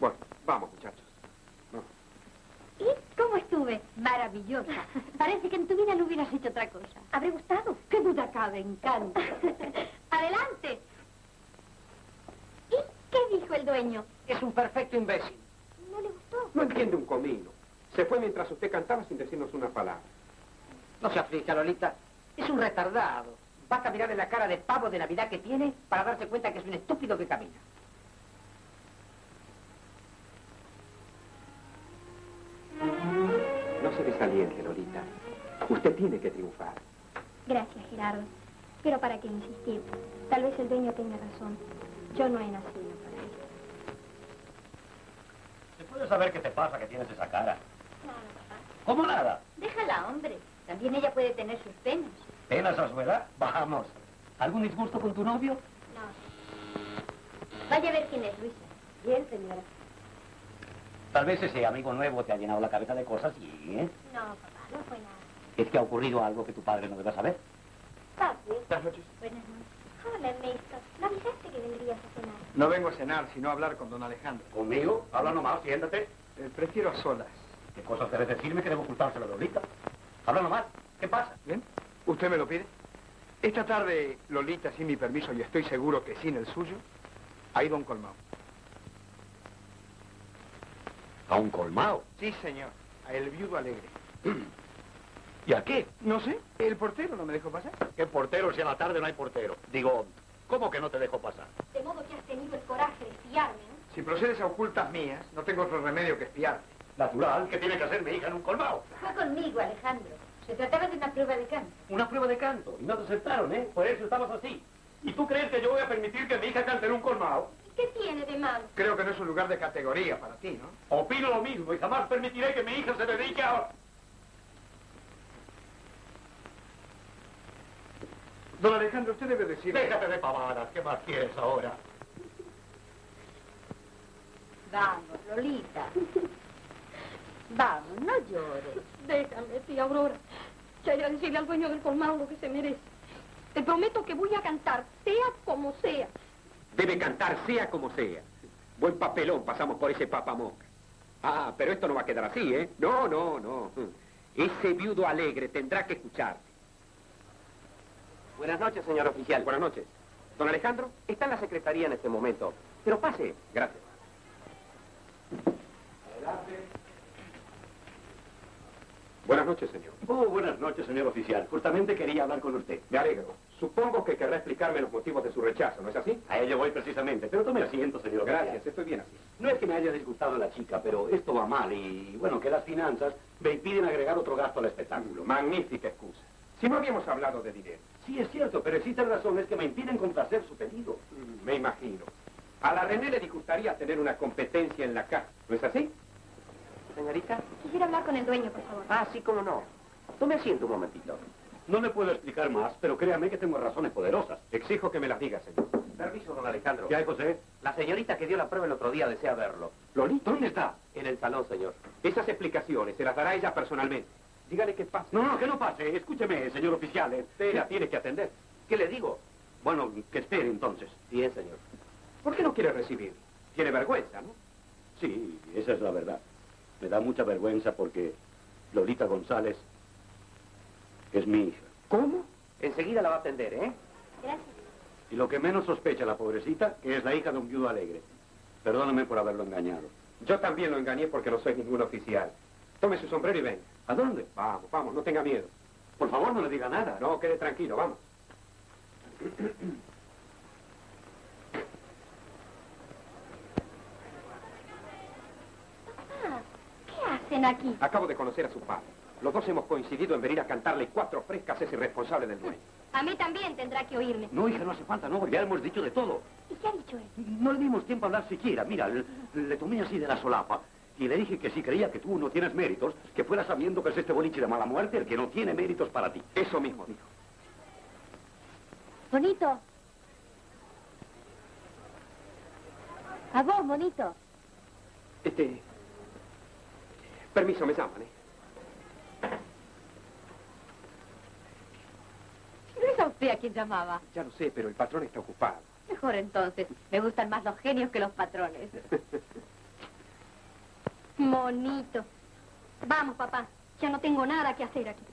Bueno, vamos, muchachos. ¿Y cómo estuve? Maravillosa. Parece que en tu vida no hubieras hecho otra cosa. ¿Habré gustado? Qué duda cabe, encanto. ¡Adelante! ¿Y qué dijo el dueño? Es un perfecto imbécil. ¿No le gustó? No entiende un comino. Se fue mientras usted cantaba sin decirnos una palabra. No se aflija, Lolita. Es un retardado. Basta mirarle la cara de Navidad que tiene para darse cuenta que es un estúpido que camina. No se desaliente, Lolita. Usted tiene que triunfar. Gracias, Gerardo. Pero para qué insistir. Tal vez el dueño tenga razón. Yo no he nacido para esto. ¿Se puede saber qué te pasa que tienes esa cara? Nada, papá. ¿Cómo nada? Déjala, hombre. También ella puede tener sus penas. ¿Penas a su edad? Vamos. ¿Algún disgusto con tu novio? No. Vaya a ver quién es Luisa. Bien, señora. Tal vez ese amigo nuevo te ha llenado la cabeza de cosas y... ¿eh? No, papá, no fue nada. ¿Es que ha ocurrido algo que tu padre no deba saber? Papi. Buenas noches. Buenas noches. Hola, Ernesto. ¿No avisaste que vendrías a cenar? No vengo a cenar, sino a hablar con don Alejandro. ¿Conmigo? Habla nomás, siéntate. Eh, prefiero a solas. ¿Qué cosas debes decirme que debo ocultárselo a Lolita? Habla nomás. ¿Qué pasa? ¿Bien? ¿Usted me lo pide? Esta tarde, Lolita, sin mi permiso, y estoy seguro que sin el suyo, ha ido a un colmado. ¿A un colmado? Sí, señor. A El Viudo Alegre. ¿Y a qué? No sé, el portero no me dejó pasar. ¿Qué portero si a la tarde no hay portero? Digo, ¿cómo que no te dejo pasar? De modo que has tenido el coraje de espiarme, ¿no? Si procedes a ocultas mías, no tengo otro remedio que espiarte. Natural, ¿qué tiene que hacer mi hija en un colmado? Fue conmigo, Alejandro. Se trataba de una prueba de canto. Una prueba de canto. Y no te aceptaron, ¿eh? Por eso estabas así. ¿Y tú crees que yo voy a permitir que mi hija cante en un colmado? ¿Qué tiene de malo? Creo que no es un lugar de categoría para ti, ¿no? Opino lo mismo y jamás permitiré que mi hija se dedique a... Don Alejandro, usted debe decir... Déjate de pavadas, ¿qué más quieres ahora? Vamos, Lolita. Vamos, no llores. Déjame, tía Aurora. Ya iré a decirle al dueño del colmado lo que se merece. Te prometo que voy a cantar, sea como sea. Debe cantar sea como sea. Buen papelón pasamos por ese papamoca. Ah, pero esto no va a quedar así, ¿eh? No, no, no. Ese viudo alegre tendrá que escucharte. Buenas noches, señor oficial. Buenas noches. Don Alejandro está en la secretaría en este momento. Pero pase. Gracias. Adelante. Buenas noches, señor. Oh, buenas noches, señor oficial. Justamente quería hablar con usted. Me alegro. Supongo que querrá explicarme los motivos de su rechazo, ¿no es así? A ello voy precisamente. Pero tome asiento, señor oficial. Gracias, estoy bien así. No es que me haya disgustado la chica, pero esto va mal y, bueno, que las finanzas me impiden agregar otro gasto al espectáculo. Magnífica excusa. Si no habíamos hablado de dinero. Sí, es cierto, pero existen razones que me impiden complacer su pedido. Mm, Me imagino. A la René le disgustaría tener una competencia en la casa, ¿no es así? Señorita. Quisiera hablar con el dueño, por favor. Ah, sí, cómo no. Tome asiento un momentito. No le puedo explicar más, pero créame que tengo razones poderosas. Exijo que me las diga, señor. Permiso, don Alejandro. ¿Qué hay, José? La señorita que dio la prueba el otro día desea verlo. ¿Lolita? ¿Dónde está? En el salón, señor. Esas explicaciones se las dará ella personalmente. Dígale que pase. No, no, que no pase. Escúcheme, señor oficial. Usted la tiene que atender. ¿Qué le digo? Bueno, que espere entonces. Bien, señor. ¿Por qué no quiere recibir? Tiene vergüenza, ¿no? Sí, esa es la verdad. Me da mucha vergüenza porque Lolita González es mi hija. ¿Cómo? Enseguida la va a atender, ¿eh? Gracias. Y lo que menos sospecha la pobrecita, que es la hija de un viudo alegre. Perdóname por haberlo engañado. Yo también lo engañé porque no soy ningún oficial. Tome su sombrero y ven. ¿A dónde? Vamos, vamos, no tenga miedo. Por favor, no le diga nada. No, quede tranquilo, vamos. Ah, ¿qué hacen aquí? Acabo de conocer a su padre. Los dos hemos coincidido en venir a cantarle cuatro frescas a ese irresponsable del dueño. A mí también tendrá que oírme. No, hija, no hace falta, no. Ya hemos dicho de todo. ¿Y qué ha dicho él? No le dimos tiempo a hablar siquiera. Mira, le, le tomé así de la solapa y le dije que si creía que tú no tienes méritos, que fuera sabiendo que es este boliche de mala muerte el que no tiene méritos para ti. Eso mismo dijo. Bonito. A vos, bonito. Este... Permiso, me llaman, ¿eh? No es a usted a quien llamaba. Ya lo sé, pero el patrón está ocupado. Mejor entonces. Me gustan más los genios que los patrones. Bonito. Vamos, papá. Ya no tengo nada que hacer aquí.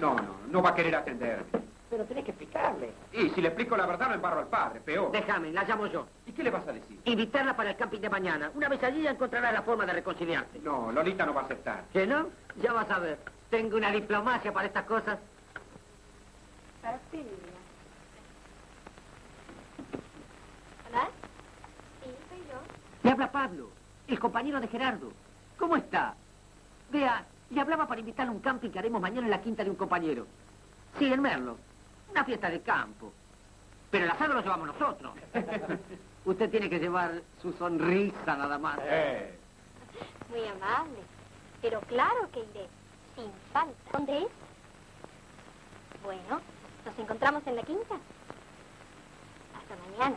No, no, no va a querer atenderme. Pero tenés que explicarle. Y si le explico la verdad, lo embarro al padre, peor. Déjame, la llamo yo. ¿Y qué le vas a decir? Invitarla para el camping de mañana. Una vez allí ya encontrarás la forma de reconciliarte. No, Lolita no va a aceptar. ¿Que no? Ya vas a ver. Tengo una diplomacia para estas cosas. Para usted, niña. ¿Hola? Sí, soy yo. Le habla Pablo, el compañero de Gerardo. ¿Cómo está? Vea, le hablaba para invitarle a un camping que haremos mañana en la quinta de un compañero. Sí, en Merlo. Una fiesta de campo. Pero el asado lo llevamos nosotros. Usted tiene que llevar su sonrisa nada más. Eh. Muy amable. Pero claro que iré. Sin falta. ¿Dónde es? Bueno, nos encontramos en la quinta. Hasta mañana.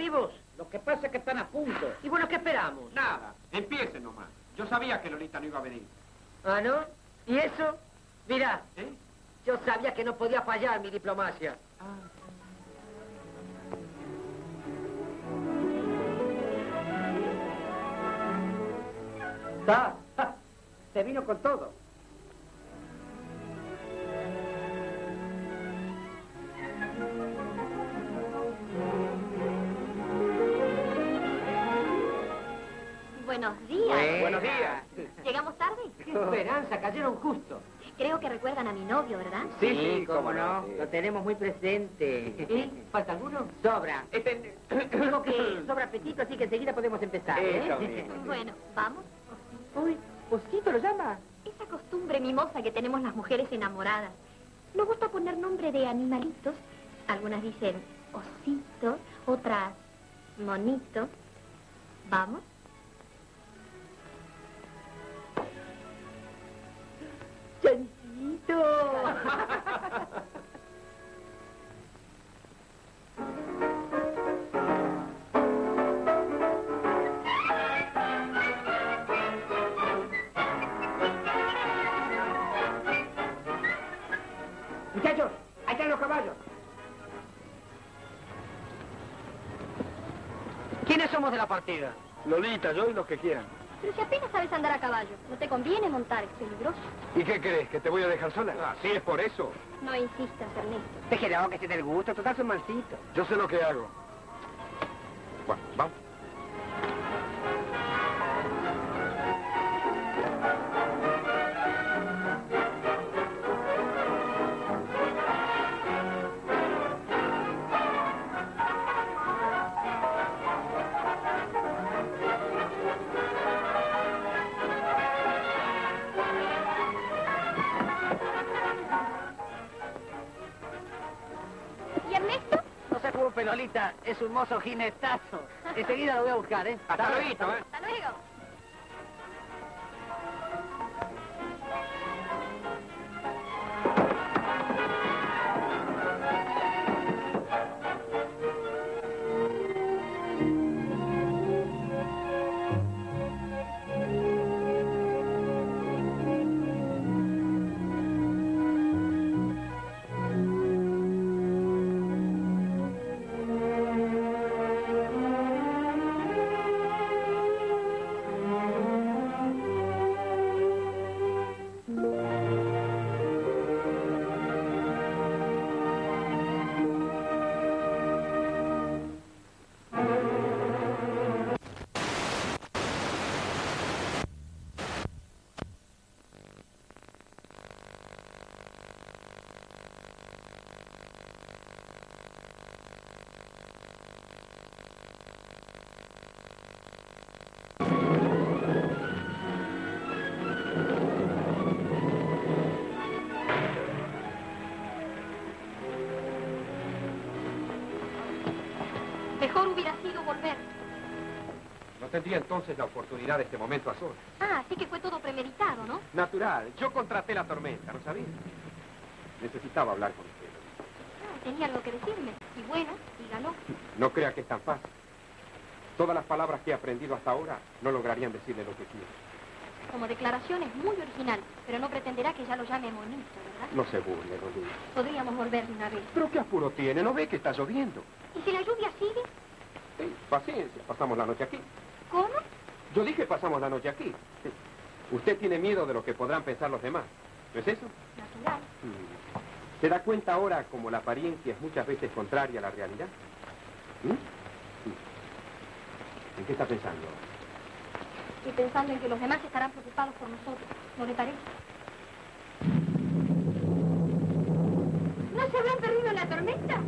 Vivos? Lo que pasa es que están a punto. ¿Y bueno, qué esperamos? Nada, empiecen nomás. Yo sabía que Lolita no iba a venir. ¿Ah, no? ¿Y eso? Mira, ¿Eh? yo sabía que no podía fallar mi diplomacia. Cómo no. Lo tenemos muy presente. ¿Y? ¿Falta alguno? Sobra. Este... Digo que sobra apetito, así que enseguida podemos empezar. ¿eh? Bueno, ¿vamos? Uy, ¿Osito lo llama? Esa costumbre mimosa que tenemos las mujeres enamoradas. Nos gusta poner nombre de animalitos. Algunas dicen osito, otras monito. ¿Vamos? Muchachos, ahí están los caballos. ¿Quiénes somos de la partida? Lolita, yo y los que quieran. Pero si apenas sabes andar a caballo, no te conviene montar, es peligroso. ¿Y qué crees? ¿Que te voy a dejar sola? Así es por eso. No insistas, Ernesto. Déjelo, que se dé el gusto, total son mansito. Yo sé lo que hago. Bueno, vamos. No se preocupe, Lolita, es un mozo jinetazo. Enseguida lo voy a buscar, ¿eh? Hasta luego, ¿eh? Tendría entonces la oportunidad de este momento a solas. Ah, así que fue todo premeditado, ¿no? Natural. Yo contraté la tormenta, ¿no sabía? Necesitaba hablar con usted. Ah, tenía algo que decirme. Y bueno, dígalo. No crea que es tan fácil. Todas las palabras que he aprendido hasta ahora no lograrían decirle lo que quiero. Como declaración es muy original, pero no pretenderá que ya lo llame monito, ¿verdad? No se burle, Rodríguez. Podríamos volver de una vez. ¿Pero qué apuro tiene? ¿No ve que está lloviendo? ¿Y si la lluvia sigue? Sí, paciencia, pasamos la noche aquí. Yo dije pasamos la noche aquí. Usted tiene miedo de lo que podrán pensar los demás. ¿No es eso? Natural. Mm. ¿Se da cuenta ahora como la apariencia es muchas veces contraria a la realidad? ¿Mm? Sí. ¿En qué está pensando? Estoy pensando en que los demás estarán preocupados por nosotros. ¿No le parece?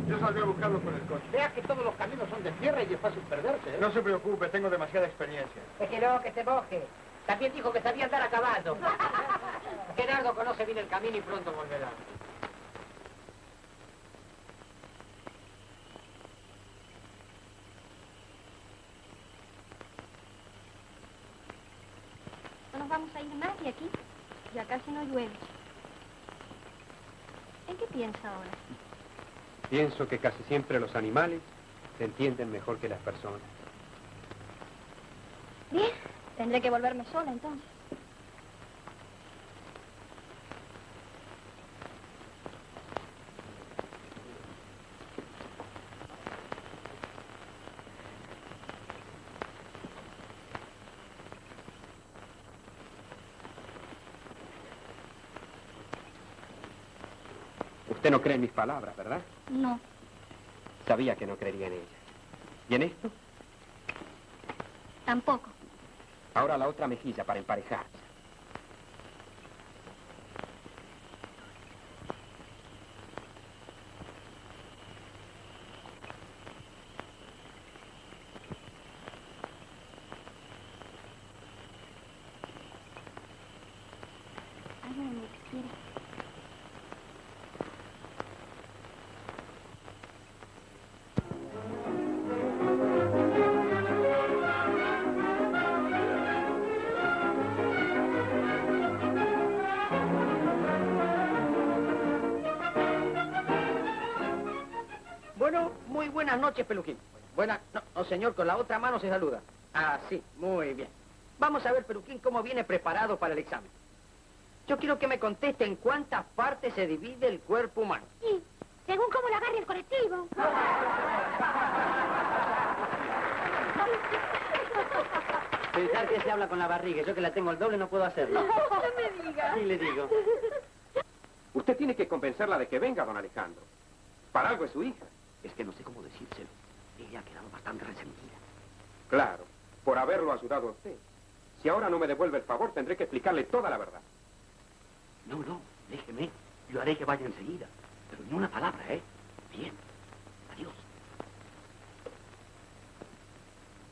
Yo saldré a buscarlos con el coche. Vea que todos los caminos son de tierra y es fácil perderse, ¿eh? No se preocupe, tengo demasiada experiencia. Déjelo que se moje. También dijo que sabía andar a caballo. Gerardo conoce bien el camino y pronto volverá. No nos vamos a ir más de aquí. Ya casi no llueve. ¿En qué piensa ahora? Pienso que casi siempre los animales se entienden mejor que las personas. Bien, tendré que volverme sola entonces. Usted no cree en mis palabras, ¿verdad? No. Sabía que no creería en ellas. ¿Y en esto? Tampoco. Ahora la otra mejilla para emparejar. Noches, Peluquín. Buenas... No, no, señor, con la otra mano se saluda. Ah, sí, muy bien. Vamos a ver, Peluquín, cómo viene preparado para el examen. Yo quiero que me conteste en cuántas partes se divide el cuerpo humano. Sí, según cómo lo agarre el colectivo. Pensar que se habla con la barriga. Yo que la tengo el doble no puedo hacerlo. No me digas. Sí le digo. Usted tiene que convencerla de que venga, don Alejandro. Para algo es su hija. Es que no sé cómo decírselo. Ella ha quedado bastante resentida. Claro, por haberlo ayudado a usted. Si ahora no me devuelve el favor, tendré que explicarle toda la verdad. No, no, déjeme. Yo haré que vaya enseguida. Pero ni una palabra, ¿eh? Bien. Adiós.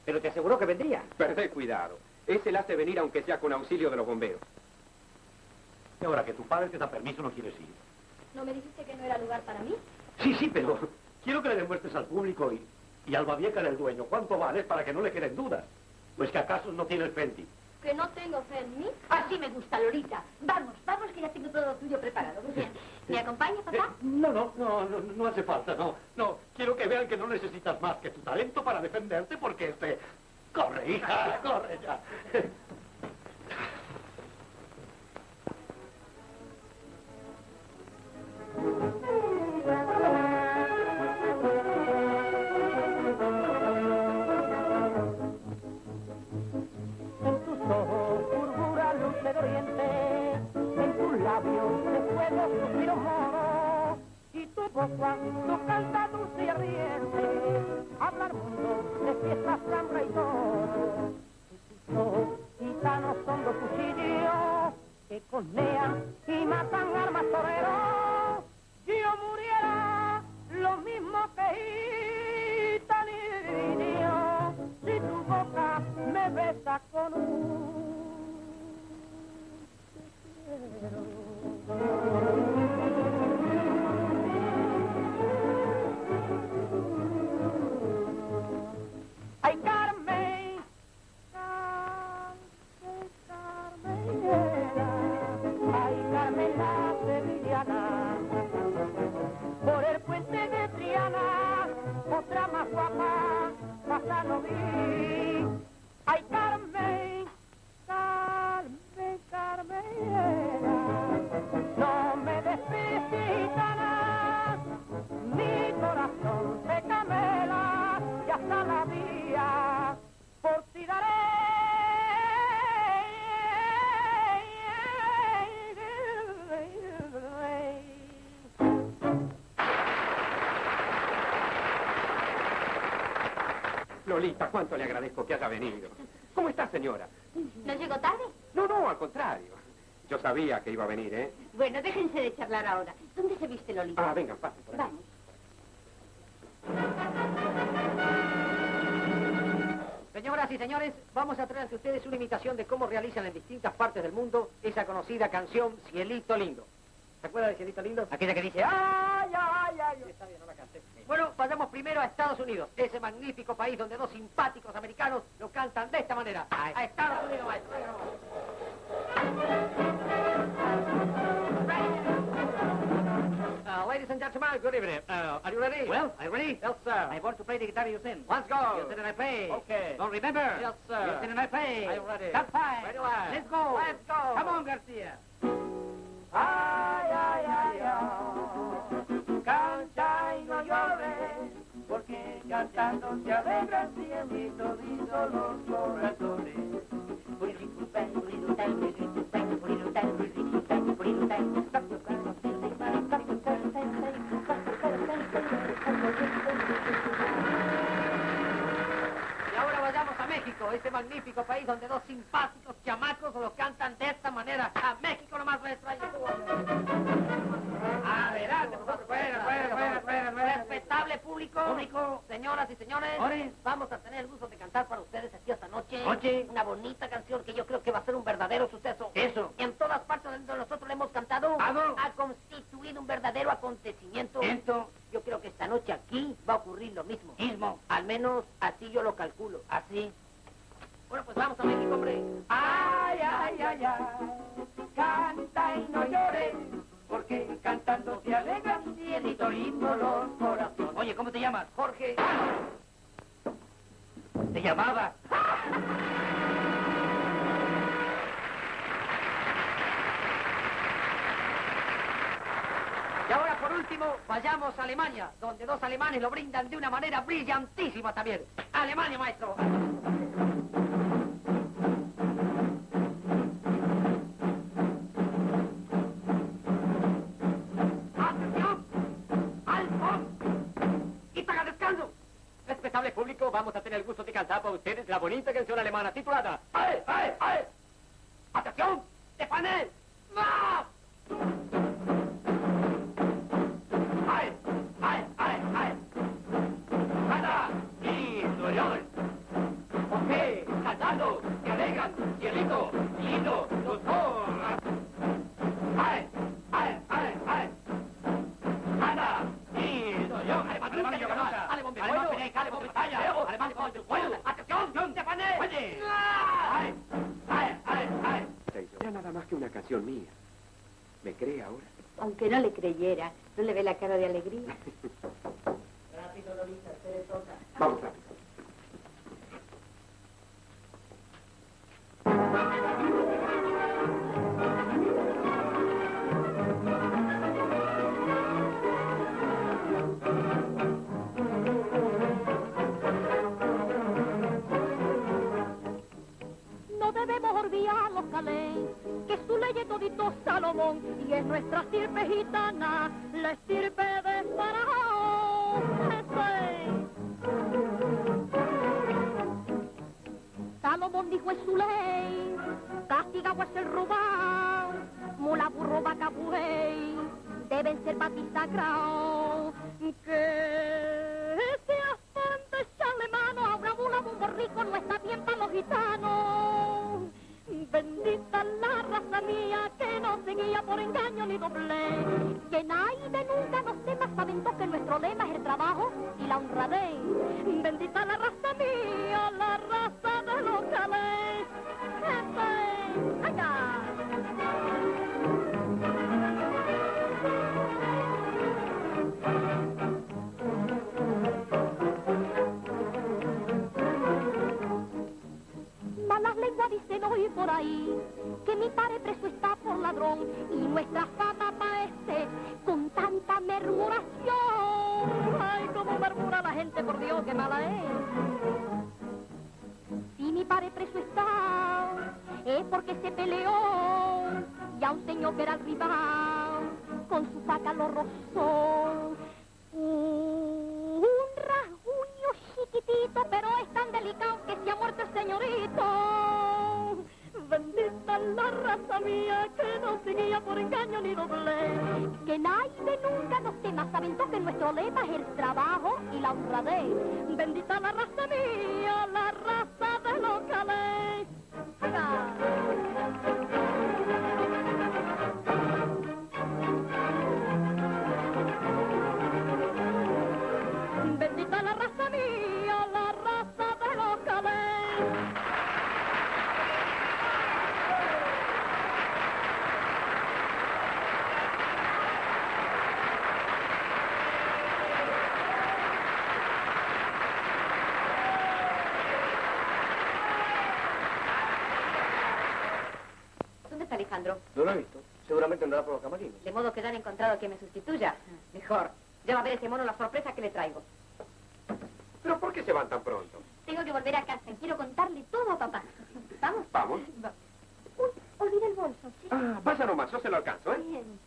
Pero te aseguró que vendría. Perdé cuidado. Ese la hace venir aunque sea con auxilio de los bomberos. Y ahora que tu padre te da permiso, no quieres ir. ¿No me dijiste que no era lugar para mí? Sí, sí, pero quiero que le demuestres al público y, y al babieca del dueño cuánto vales para que no le queden dudas. Pues que acaso no tienes Fenty. ¿Que no tengo fe en mí? Así me gusta, Lolita. Vamos, vamos, que ya tengo todo lo tuyo preparado. Bien. ¿Me acompaña, papá? Eh, no, no, no, no, no hace falta, no. No, quiero que vean que no necesitas más que tu talento para defenderte porque este... Corre, hija, corre ya. Voz cuando canta dulce y ardiente, habla mundo de fiesta, sangre y ojos gitanos son dos cuchillos que cornean y matan armas toreros. Yo muriera lo mismo que gitanillo si tu boca me besa con un pasa Lolita, cuánto le agradezco que haya venido. ¿Cómo está, señora? ¿No llegó tarde? No, no, al contrario. Yo sabía que iba a venir, ¿eh? Bueno, déjense de charlar ahora. ¿Dónde se viste Lolita? Ah, vengan, pasen por aquí. Vamos. Señoras y señores, vamos a traer ante ustedes una imitación de cómo realizan en distintas partes del mundo esa conocida canción Cielito Lindo. ¿Se acuerda de Cielito Lindo? Aquella que dice ¡Ay, ay, ay! No la canté. Bueno, vayamos primero a Estados Unidos, ese magnífico país donde dos simpáticos americanos lo cantan de esta manera. A Estados Unidos, maestro. Uh, ladies and gentlemen, good evening. Uh, are you ready? Well, are you ready? Yes, sir. I want to play the guitar you sing. Let's go. You sing and I play. Okay. Don't remember? Yes, sir. You sing and I play. I'm ready. Stand by. Ready. Let's go. Let's go. Come on, Garcia. Ay, ay, ay, ay, canta y no llores, porque cantando se alegran cielito todito los corazones. México, ese magnífico país donde dos simpáticos chamacos lo cantan de esta manera. A México nomás. Ahí estuvo. Adelante, por favor. Fuera, fuera, fuera, fuera, fuera. Respetable público. Público. Señoras y señores. Vamos a tener el gusto de cantar para ustedes aquí esta noche. Noche. Una bonita canción que yo creo que va a ser un verdadero suceso. Eso. En todas partes donde nosotros le hemos cantado. Cantado. Ha constituido un verdadero acontecimiento. Esto. Yo creo que esta noche aquí va a ocurrir lo mismo. Mismo. Al menos así yo lo calculo. Así. Bueno, pues vamos a México, hombre. Ay, ay, ay, ay, canta y no llores, porque cantando se alegran cielito lindo los corazones. Oye, ¿cómo te llamas? Jorge. Te llamaba. Y ahora, por último, vayamos a Alemania, donde dos alemanes lo brindan de una manera brillantísima también. Alemania, maestro. Público, vamos a tener el gusto de cantar para ustedes la bonita canción alemana titulada ¡Ay, ay, ay! ¡Atención! ¡Stefanel! ¡No! ¡Ay, ay, ay, ay! ¡Cantando! ¡Que! ¡Cielito! ¡Lindo! ¡Los dos! ¡Ay, ay, Era nada más que una canción mía. ¿Me cree ahora? Aunque no le creyera, ¿no le ve la cara de alegría? Rápido, Lolita, se le toca. Vamos rápido. Debemos olvidar los que su ley es todito Salomón, y es nuestra estirpe gitana, la estirpe de Faraón. Salomón dijo en su ley, castigado es el robado, mula burro vaca buey, deben ser batisagrados, que ese afán de echarle mano a una un borrico no está bien para los gitanos. Bendita la raza mía que no seguía por engaño ni doble. Que nadie nunca nos más sabiendo que nuestro lema es el trabajo y la honradez. Bendita la raza mía, la raza de los calés. ¡Allá! Hoy por ahí que mi padre preso está por ladrón y nuestra fama pa' este con tanta murmuración. Ay, cómo murmura la gente, por Dios, qué mala es. Si mi padre preso está, es porque se peleó y a un señor que era el rival con su faca lo rozó. Un rasguño chiquitito, pero es tan delicado que se ha muerto el señorito. Bendita la raza mía que no seguía por engaño ni doble. Que nadie nunca nos tema, saben que nuestro lema es el trabajo y la honradez. Bendita la raza mía, la raza de los calés. Alejandro? No lo he visto. Seguramente andará por los camarines. De modo que han encontrado quien me sustituya. Mejor. Ya va a ver ese mono la sorpresa que le traigo. ¿Pero por qué se van tan pronto? Tengo que volver a casa. Quiero contarle todo a papá. ¿Vamos? Vamos. Uy, olvidé el bolso, ¿sí? Ah, pasa nomás, yo se lo alcanzo, ¿eh? Bien.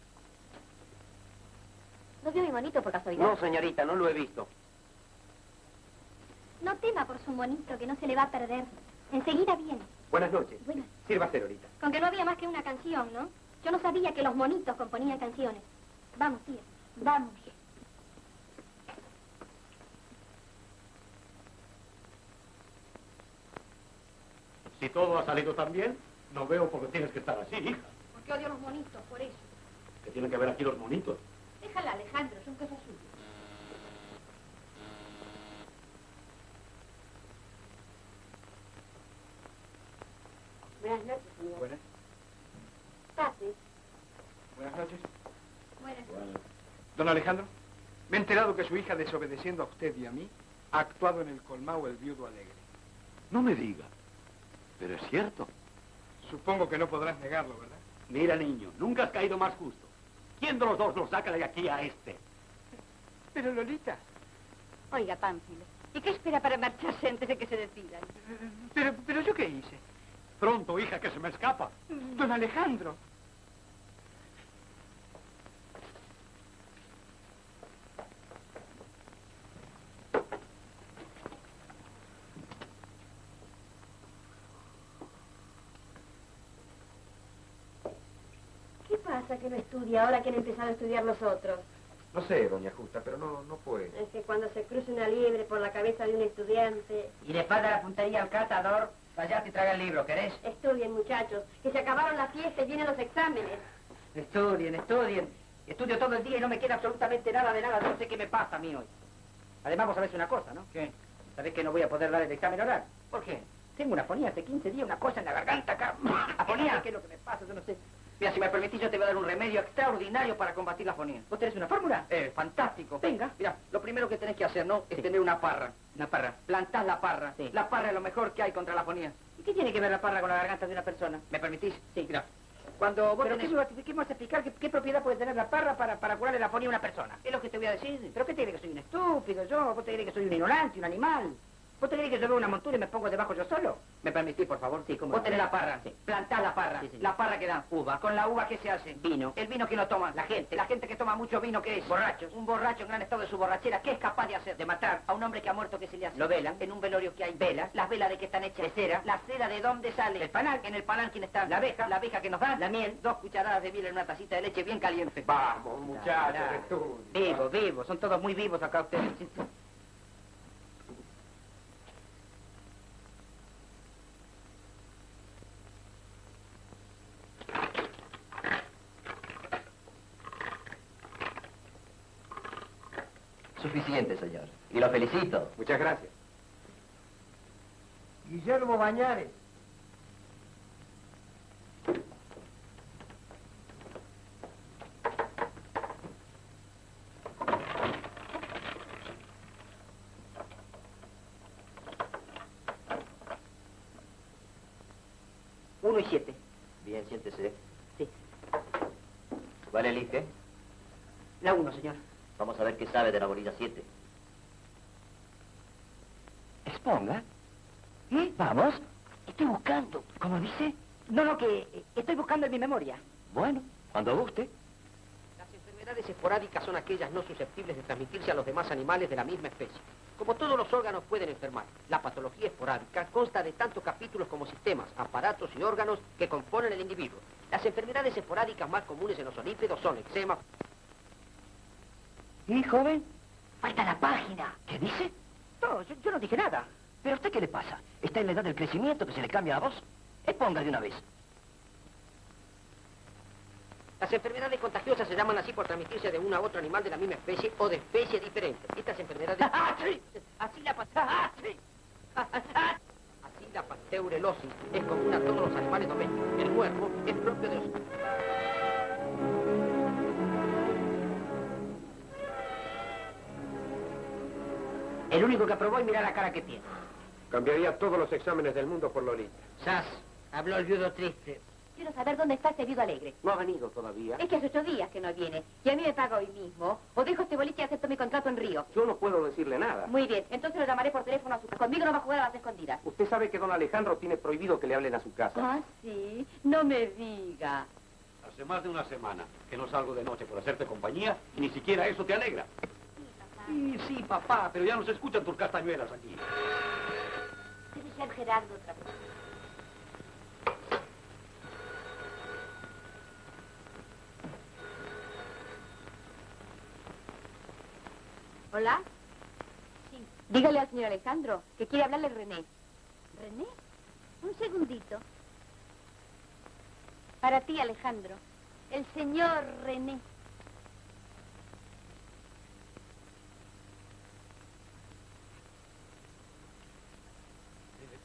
¿No vio mi monito por casualidad? No, señorita, no lo he visto. No tema por su monito, que no se le va a perder. Enseguida viene. Buenas noches. Buenas. Sírvase, Lolita. Con que no había más que una canción, ¿no? Yo no sabía que los monitos componían canciones. Vamos, tía. Vamos. Si todo ha salido tan bien, no veo por qué tienes que estar así, hija. Porque odio los monitos, por eso. Que tienen que ver aquí los monitos. Déjala, Alejandro, son cosas suyas. Buenas noches, señor. Buenas. Pase. Buenas noches. Buenas. Don Alejandro, me he enterado que su hija, desobedeciendo a usted y a mí, ha actuado en el colmao El Viudo Alegre. No me diga. Pero es cierto. Supongo que no podrás negarlo, ¿verdad? Mira, niño, nunca has caído más justo. ¿Quién de los dos lo saca de aquí a este? Pero Lolita, Oiga, Pánfilo, ¿y qué espera para marcharse antes de que se decidan? pero, pero yo qué hice? Pronto, hija, que se me escapa. Don Alejandro. ¿Qué pasa que no estudia ahora que han empezado a estudiar los otros? No sé, doña Justa, pero no, no puede. Es que cuando se cruza una liebre por la cabeza de un estudiante... Y le falta la puntería al catador, vaya y traga el libro, ¿querés? Estudien, muchachos, que se acabaron las fiestas y vienen los exámenes. Estudien, estudien. Estudio todo el día y no me queda absolutamente nada de nada. No sé qué me pasa a mí hoy. Además, vos sabés una cosa, ¿no? ¿Qué? ¿Sabés que no voy a poder dar el examen oral? ¿Por qué? Tengo una afonía hace 15 días, una cosa en la garganta acá. ¿Afonía? ¿Qué es lo que me pasa? Yo no sé. Mira, si me permitís, yo te voy a dar un remedio extraordinario para combatir la afonía. ¿Vos tenés una fórmula? Eh, fantástico. Venga. Mira, lo primero que tenés que hacer, ¿no? Es tener una parra. Una parra. Plantás la parra. Sí. La parra es lo mejor que hay contra la afonía. ¿Y qué tiene que ver la parra con la garganta de una persona? ¿Me permitís? Sí. Mira, cuando vos ¿Pero tenés... qué, qué vas a explicar? ¿Qué, qué propiedad puede tener la parra para, para curarle la afonía a una persona? Es lo que te voy a decir. ¿Pero qué te crees que soy un estúpido yo? ¿Vos te crees que soy un ignorante, un animal? ¿Vos te crees que yo veo una montura y me pongo debajo yo solo? ¿Me permitís, por favor? Sí, cómo Vos tenés la parra. Sí. Plantás la parra. Sí, la parra que da uva. Con la uva, ¿qué se hace? Vino. El vino que lo toma. La gente. La gente que toma mucho vino, ¿qué es? Borrachos. Un borracho en gran estado de su borrachera. ¿Qué es capaz de hacer? De matar a un hombre que ha muerto, ¿qué se le hace? Lo velan. En un velorio que hay velas. ¿Las velas de qué están hechas? De cera. ¿La cera de dónde sale? Del panal. En el panal, ¿quién está? La abeja. La abeja que nos da. La miel. Dos cucharadas de miel en una tacita de leche bien caliente. Vamos, muchachos. Vivo, vivo. Son todos muy vivos acá ustedes. Suficiente, señor. Y lo felicito. Muchas gracias. Guillermo Bañares. Uno y siete. Bien, siéntese. Sí. ¿Cuál elige? La uno, señor. Vamos a ver qué sabe de la bolilla 7. Exponga. ¿Eh? Vamos. Estoy buscando. ¿Cómo dice? No, no, que eh, estoy buscando en mi memoria. Bueno, cuando guste. Las enfermedades esporádicas son aquellas no susceptibles de transmitirse a los demás animales de la misma especie. Como todos los órganos pueden enfermar, la patología esporádica consta de tantos capítulos como sistemas, aparatos y órganos que componen el individuo. Las enfermedades esporádicas más comunes en los onípedos son eczema, ¿Y, joven? Falta la página. ¿Qué dice? No, yo, yo no dije nada. ¿Pero a usted qué le pasa? ¿Está en la edad del crecimiento que se le cambia a voz? Exponga de una vez. Las enfermedades contagiosas se llaman así por transmitirse de uno a otro animal de la misma especie o de especie diferente. Estas enfermedades... ¡Ah, sí! Así la pasa. ¡Ah, sí! Así la pasteurelosis es común a todos los animales domésticos. El muermo es propio de los... El único que aprobó y mira la cara que tiene. Cambiaría todos los exámenes del mundo por Lolita. Sas, habló el viudo triste. Quiero saber dónde está ese viudo alegre. No ha venido todavía. Es que hace ocho días que no viene. Y a mí me paga hoy mismo. O dejo este boliche y acepto mi contrato en Río. Yo no puedo decirle nada. Muy bien, entonces lo llamaré por teléfono a su casa. Conmigo no va a jugar a las escondidas. Usted sabe que don Alejandro tiene prohibido que le hablen a su casa. Ah, sí. No me diga. Hace más de una semana que no salgo de noche por hacerte compañía y ni siquiera eso te alegra. Sí, sí, papá, pero ya no se escuchan tus castañuelas aquí. Debe ser Gerardo otra vez. ¿Hola? Sí. Dígale al señor Alejandro que quiere hablarle René. ¿René? Un segundito. Para ti, Alejandro. El señor René.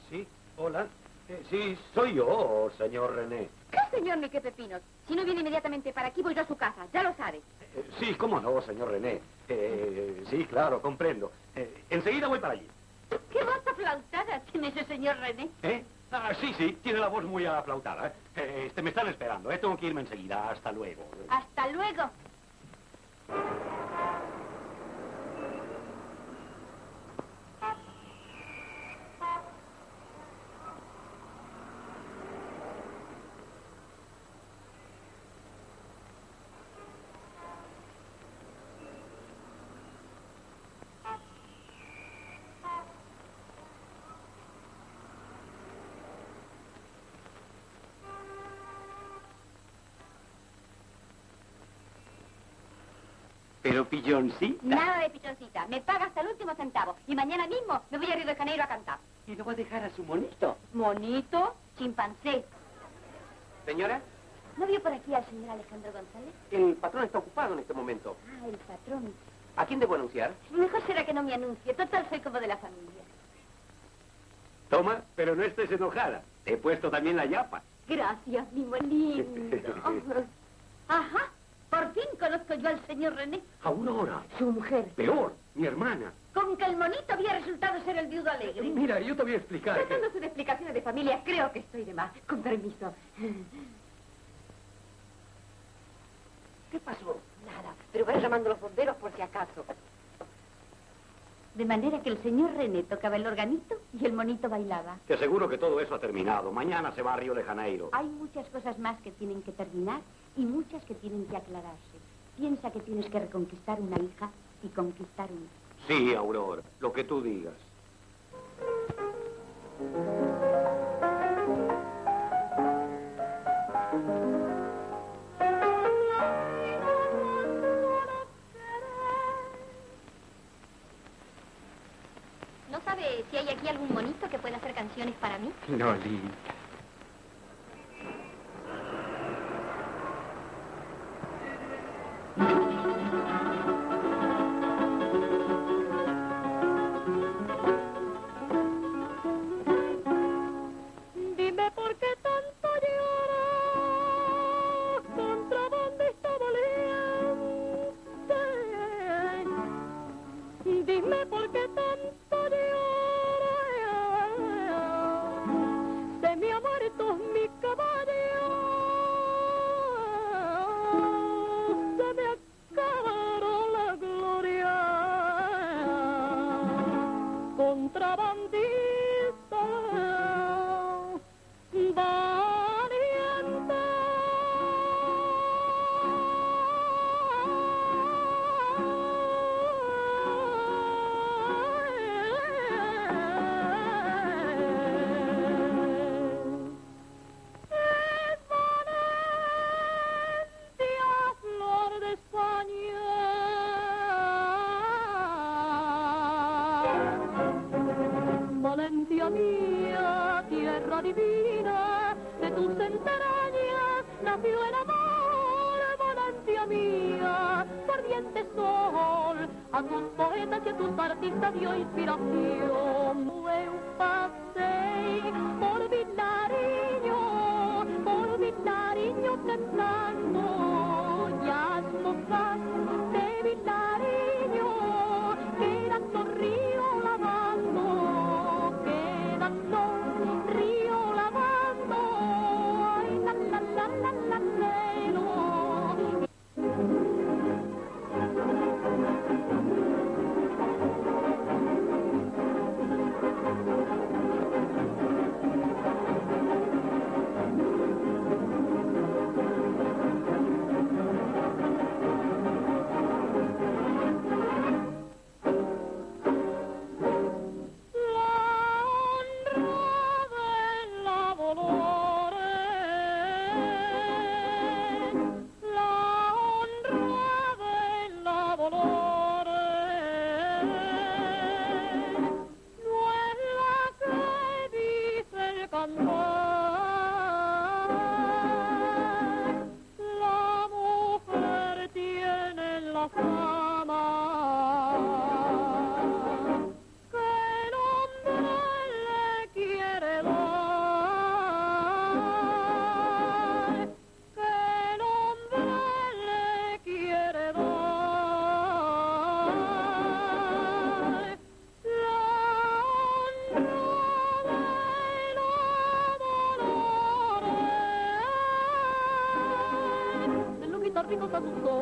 Sí, hola. Eh, sí, soy yo, señor René. ¿Qué señor ni qué pepinos? Si no viene inmediatamente para aquí, voy yo a su casa. Ya lo sabe. Eh, sí, cómo no, señor René. Eh, sí, claro, comprendo. Enseguida voy para allí. ¿Qué voz aflautada tiene ese señor René? ¿Eh? Ah, sí, sí, tiene la voz muy aflautada. este, me están esperando. Tengo que irme enseguida. Hasta luego. Hasta luego. Pero pilloncita. Nada de pichoncita. Me paga hasta el último centavo. Y mañana mismo me voy a Río de Janeiro a cantar. ¿Y lo va a dejar a su monito? Monito, chimpancé. Señora, ¿No vio por aquí al señor Alejandro González? el patrón está ocupado en este momento. Ah, el patrón. ¿A quién debo anunciar? Mejor será que no me anuncie. Total, soy como de la familia. Toma, pero no estés enojada. Te he puesto también la yapa. Gracias, mi lindo. Ajá. Conozco yo al señor René. Aurora. Su mujer. Peor, mi hermana. Con que el monito había resultado ser el viudo alegre. Mira, yo te voy a explicar que... Tratándose de explicaciones de familia, creo que estoy de más. Con permiso. ¿Qué pasó? Nada, pero voy llamando a los bomberos por si acaso. De manera que el señor René tocaba el organito y el monito bailaba. Te aseguro que todo eso ha terminado. Mañana se va a Río de Janeiro. Hay muchas cosas más que tienen que terminar y muchas que tienen que aclararse. Piensa que tienes que reconquistar una hija y conquistar una. Sí, Aurora, lo que tú digas. ¿No sabe si hay aquí algún monito que pueda hacer canciones para mí? Lolita.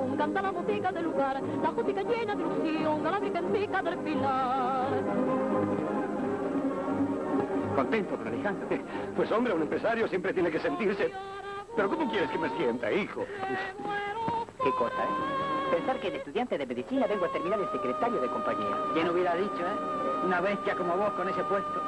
Son, canta la música del lugar, la música llena de ilusión, a la virgencita del pilar. ¿Contento, don Alejandro? Pues hombre, un empresario siempre tiene que sentirse... ¿Pero cómo quieres que me sienta, hijo? ¿Qué cosa, eh? Pensar que de estudiante de medicina vengo a terminar de secretario de compañía. ¿Quién hubiera dicho, eh? Una bestia como vos con ese puesto.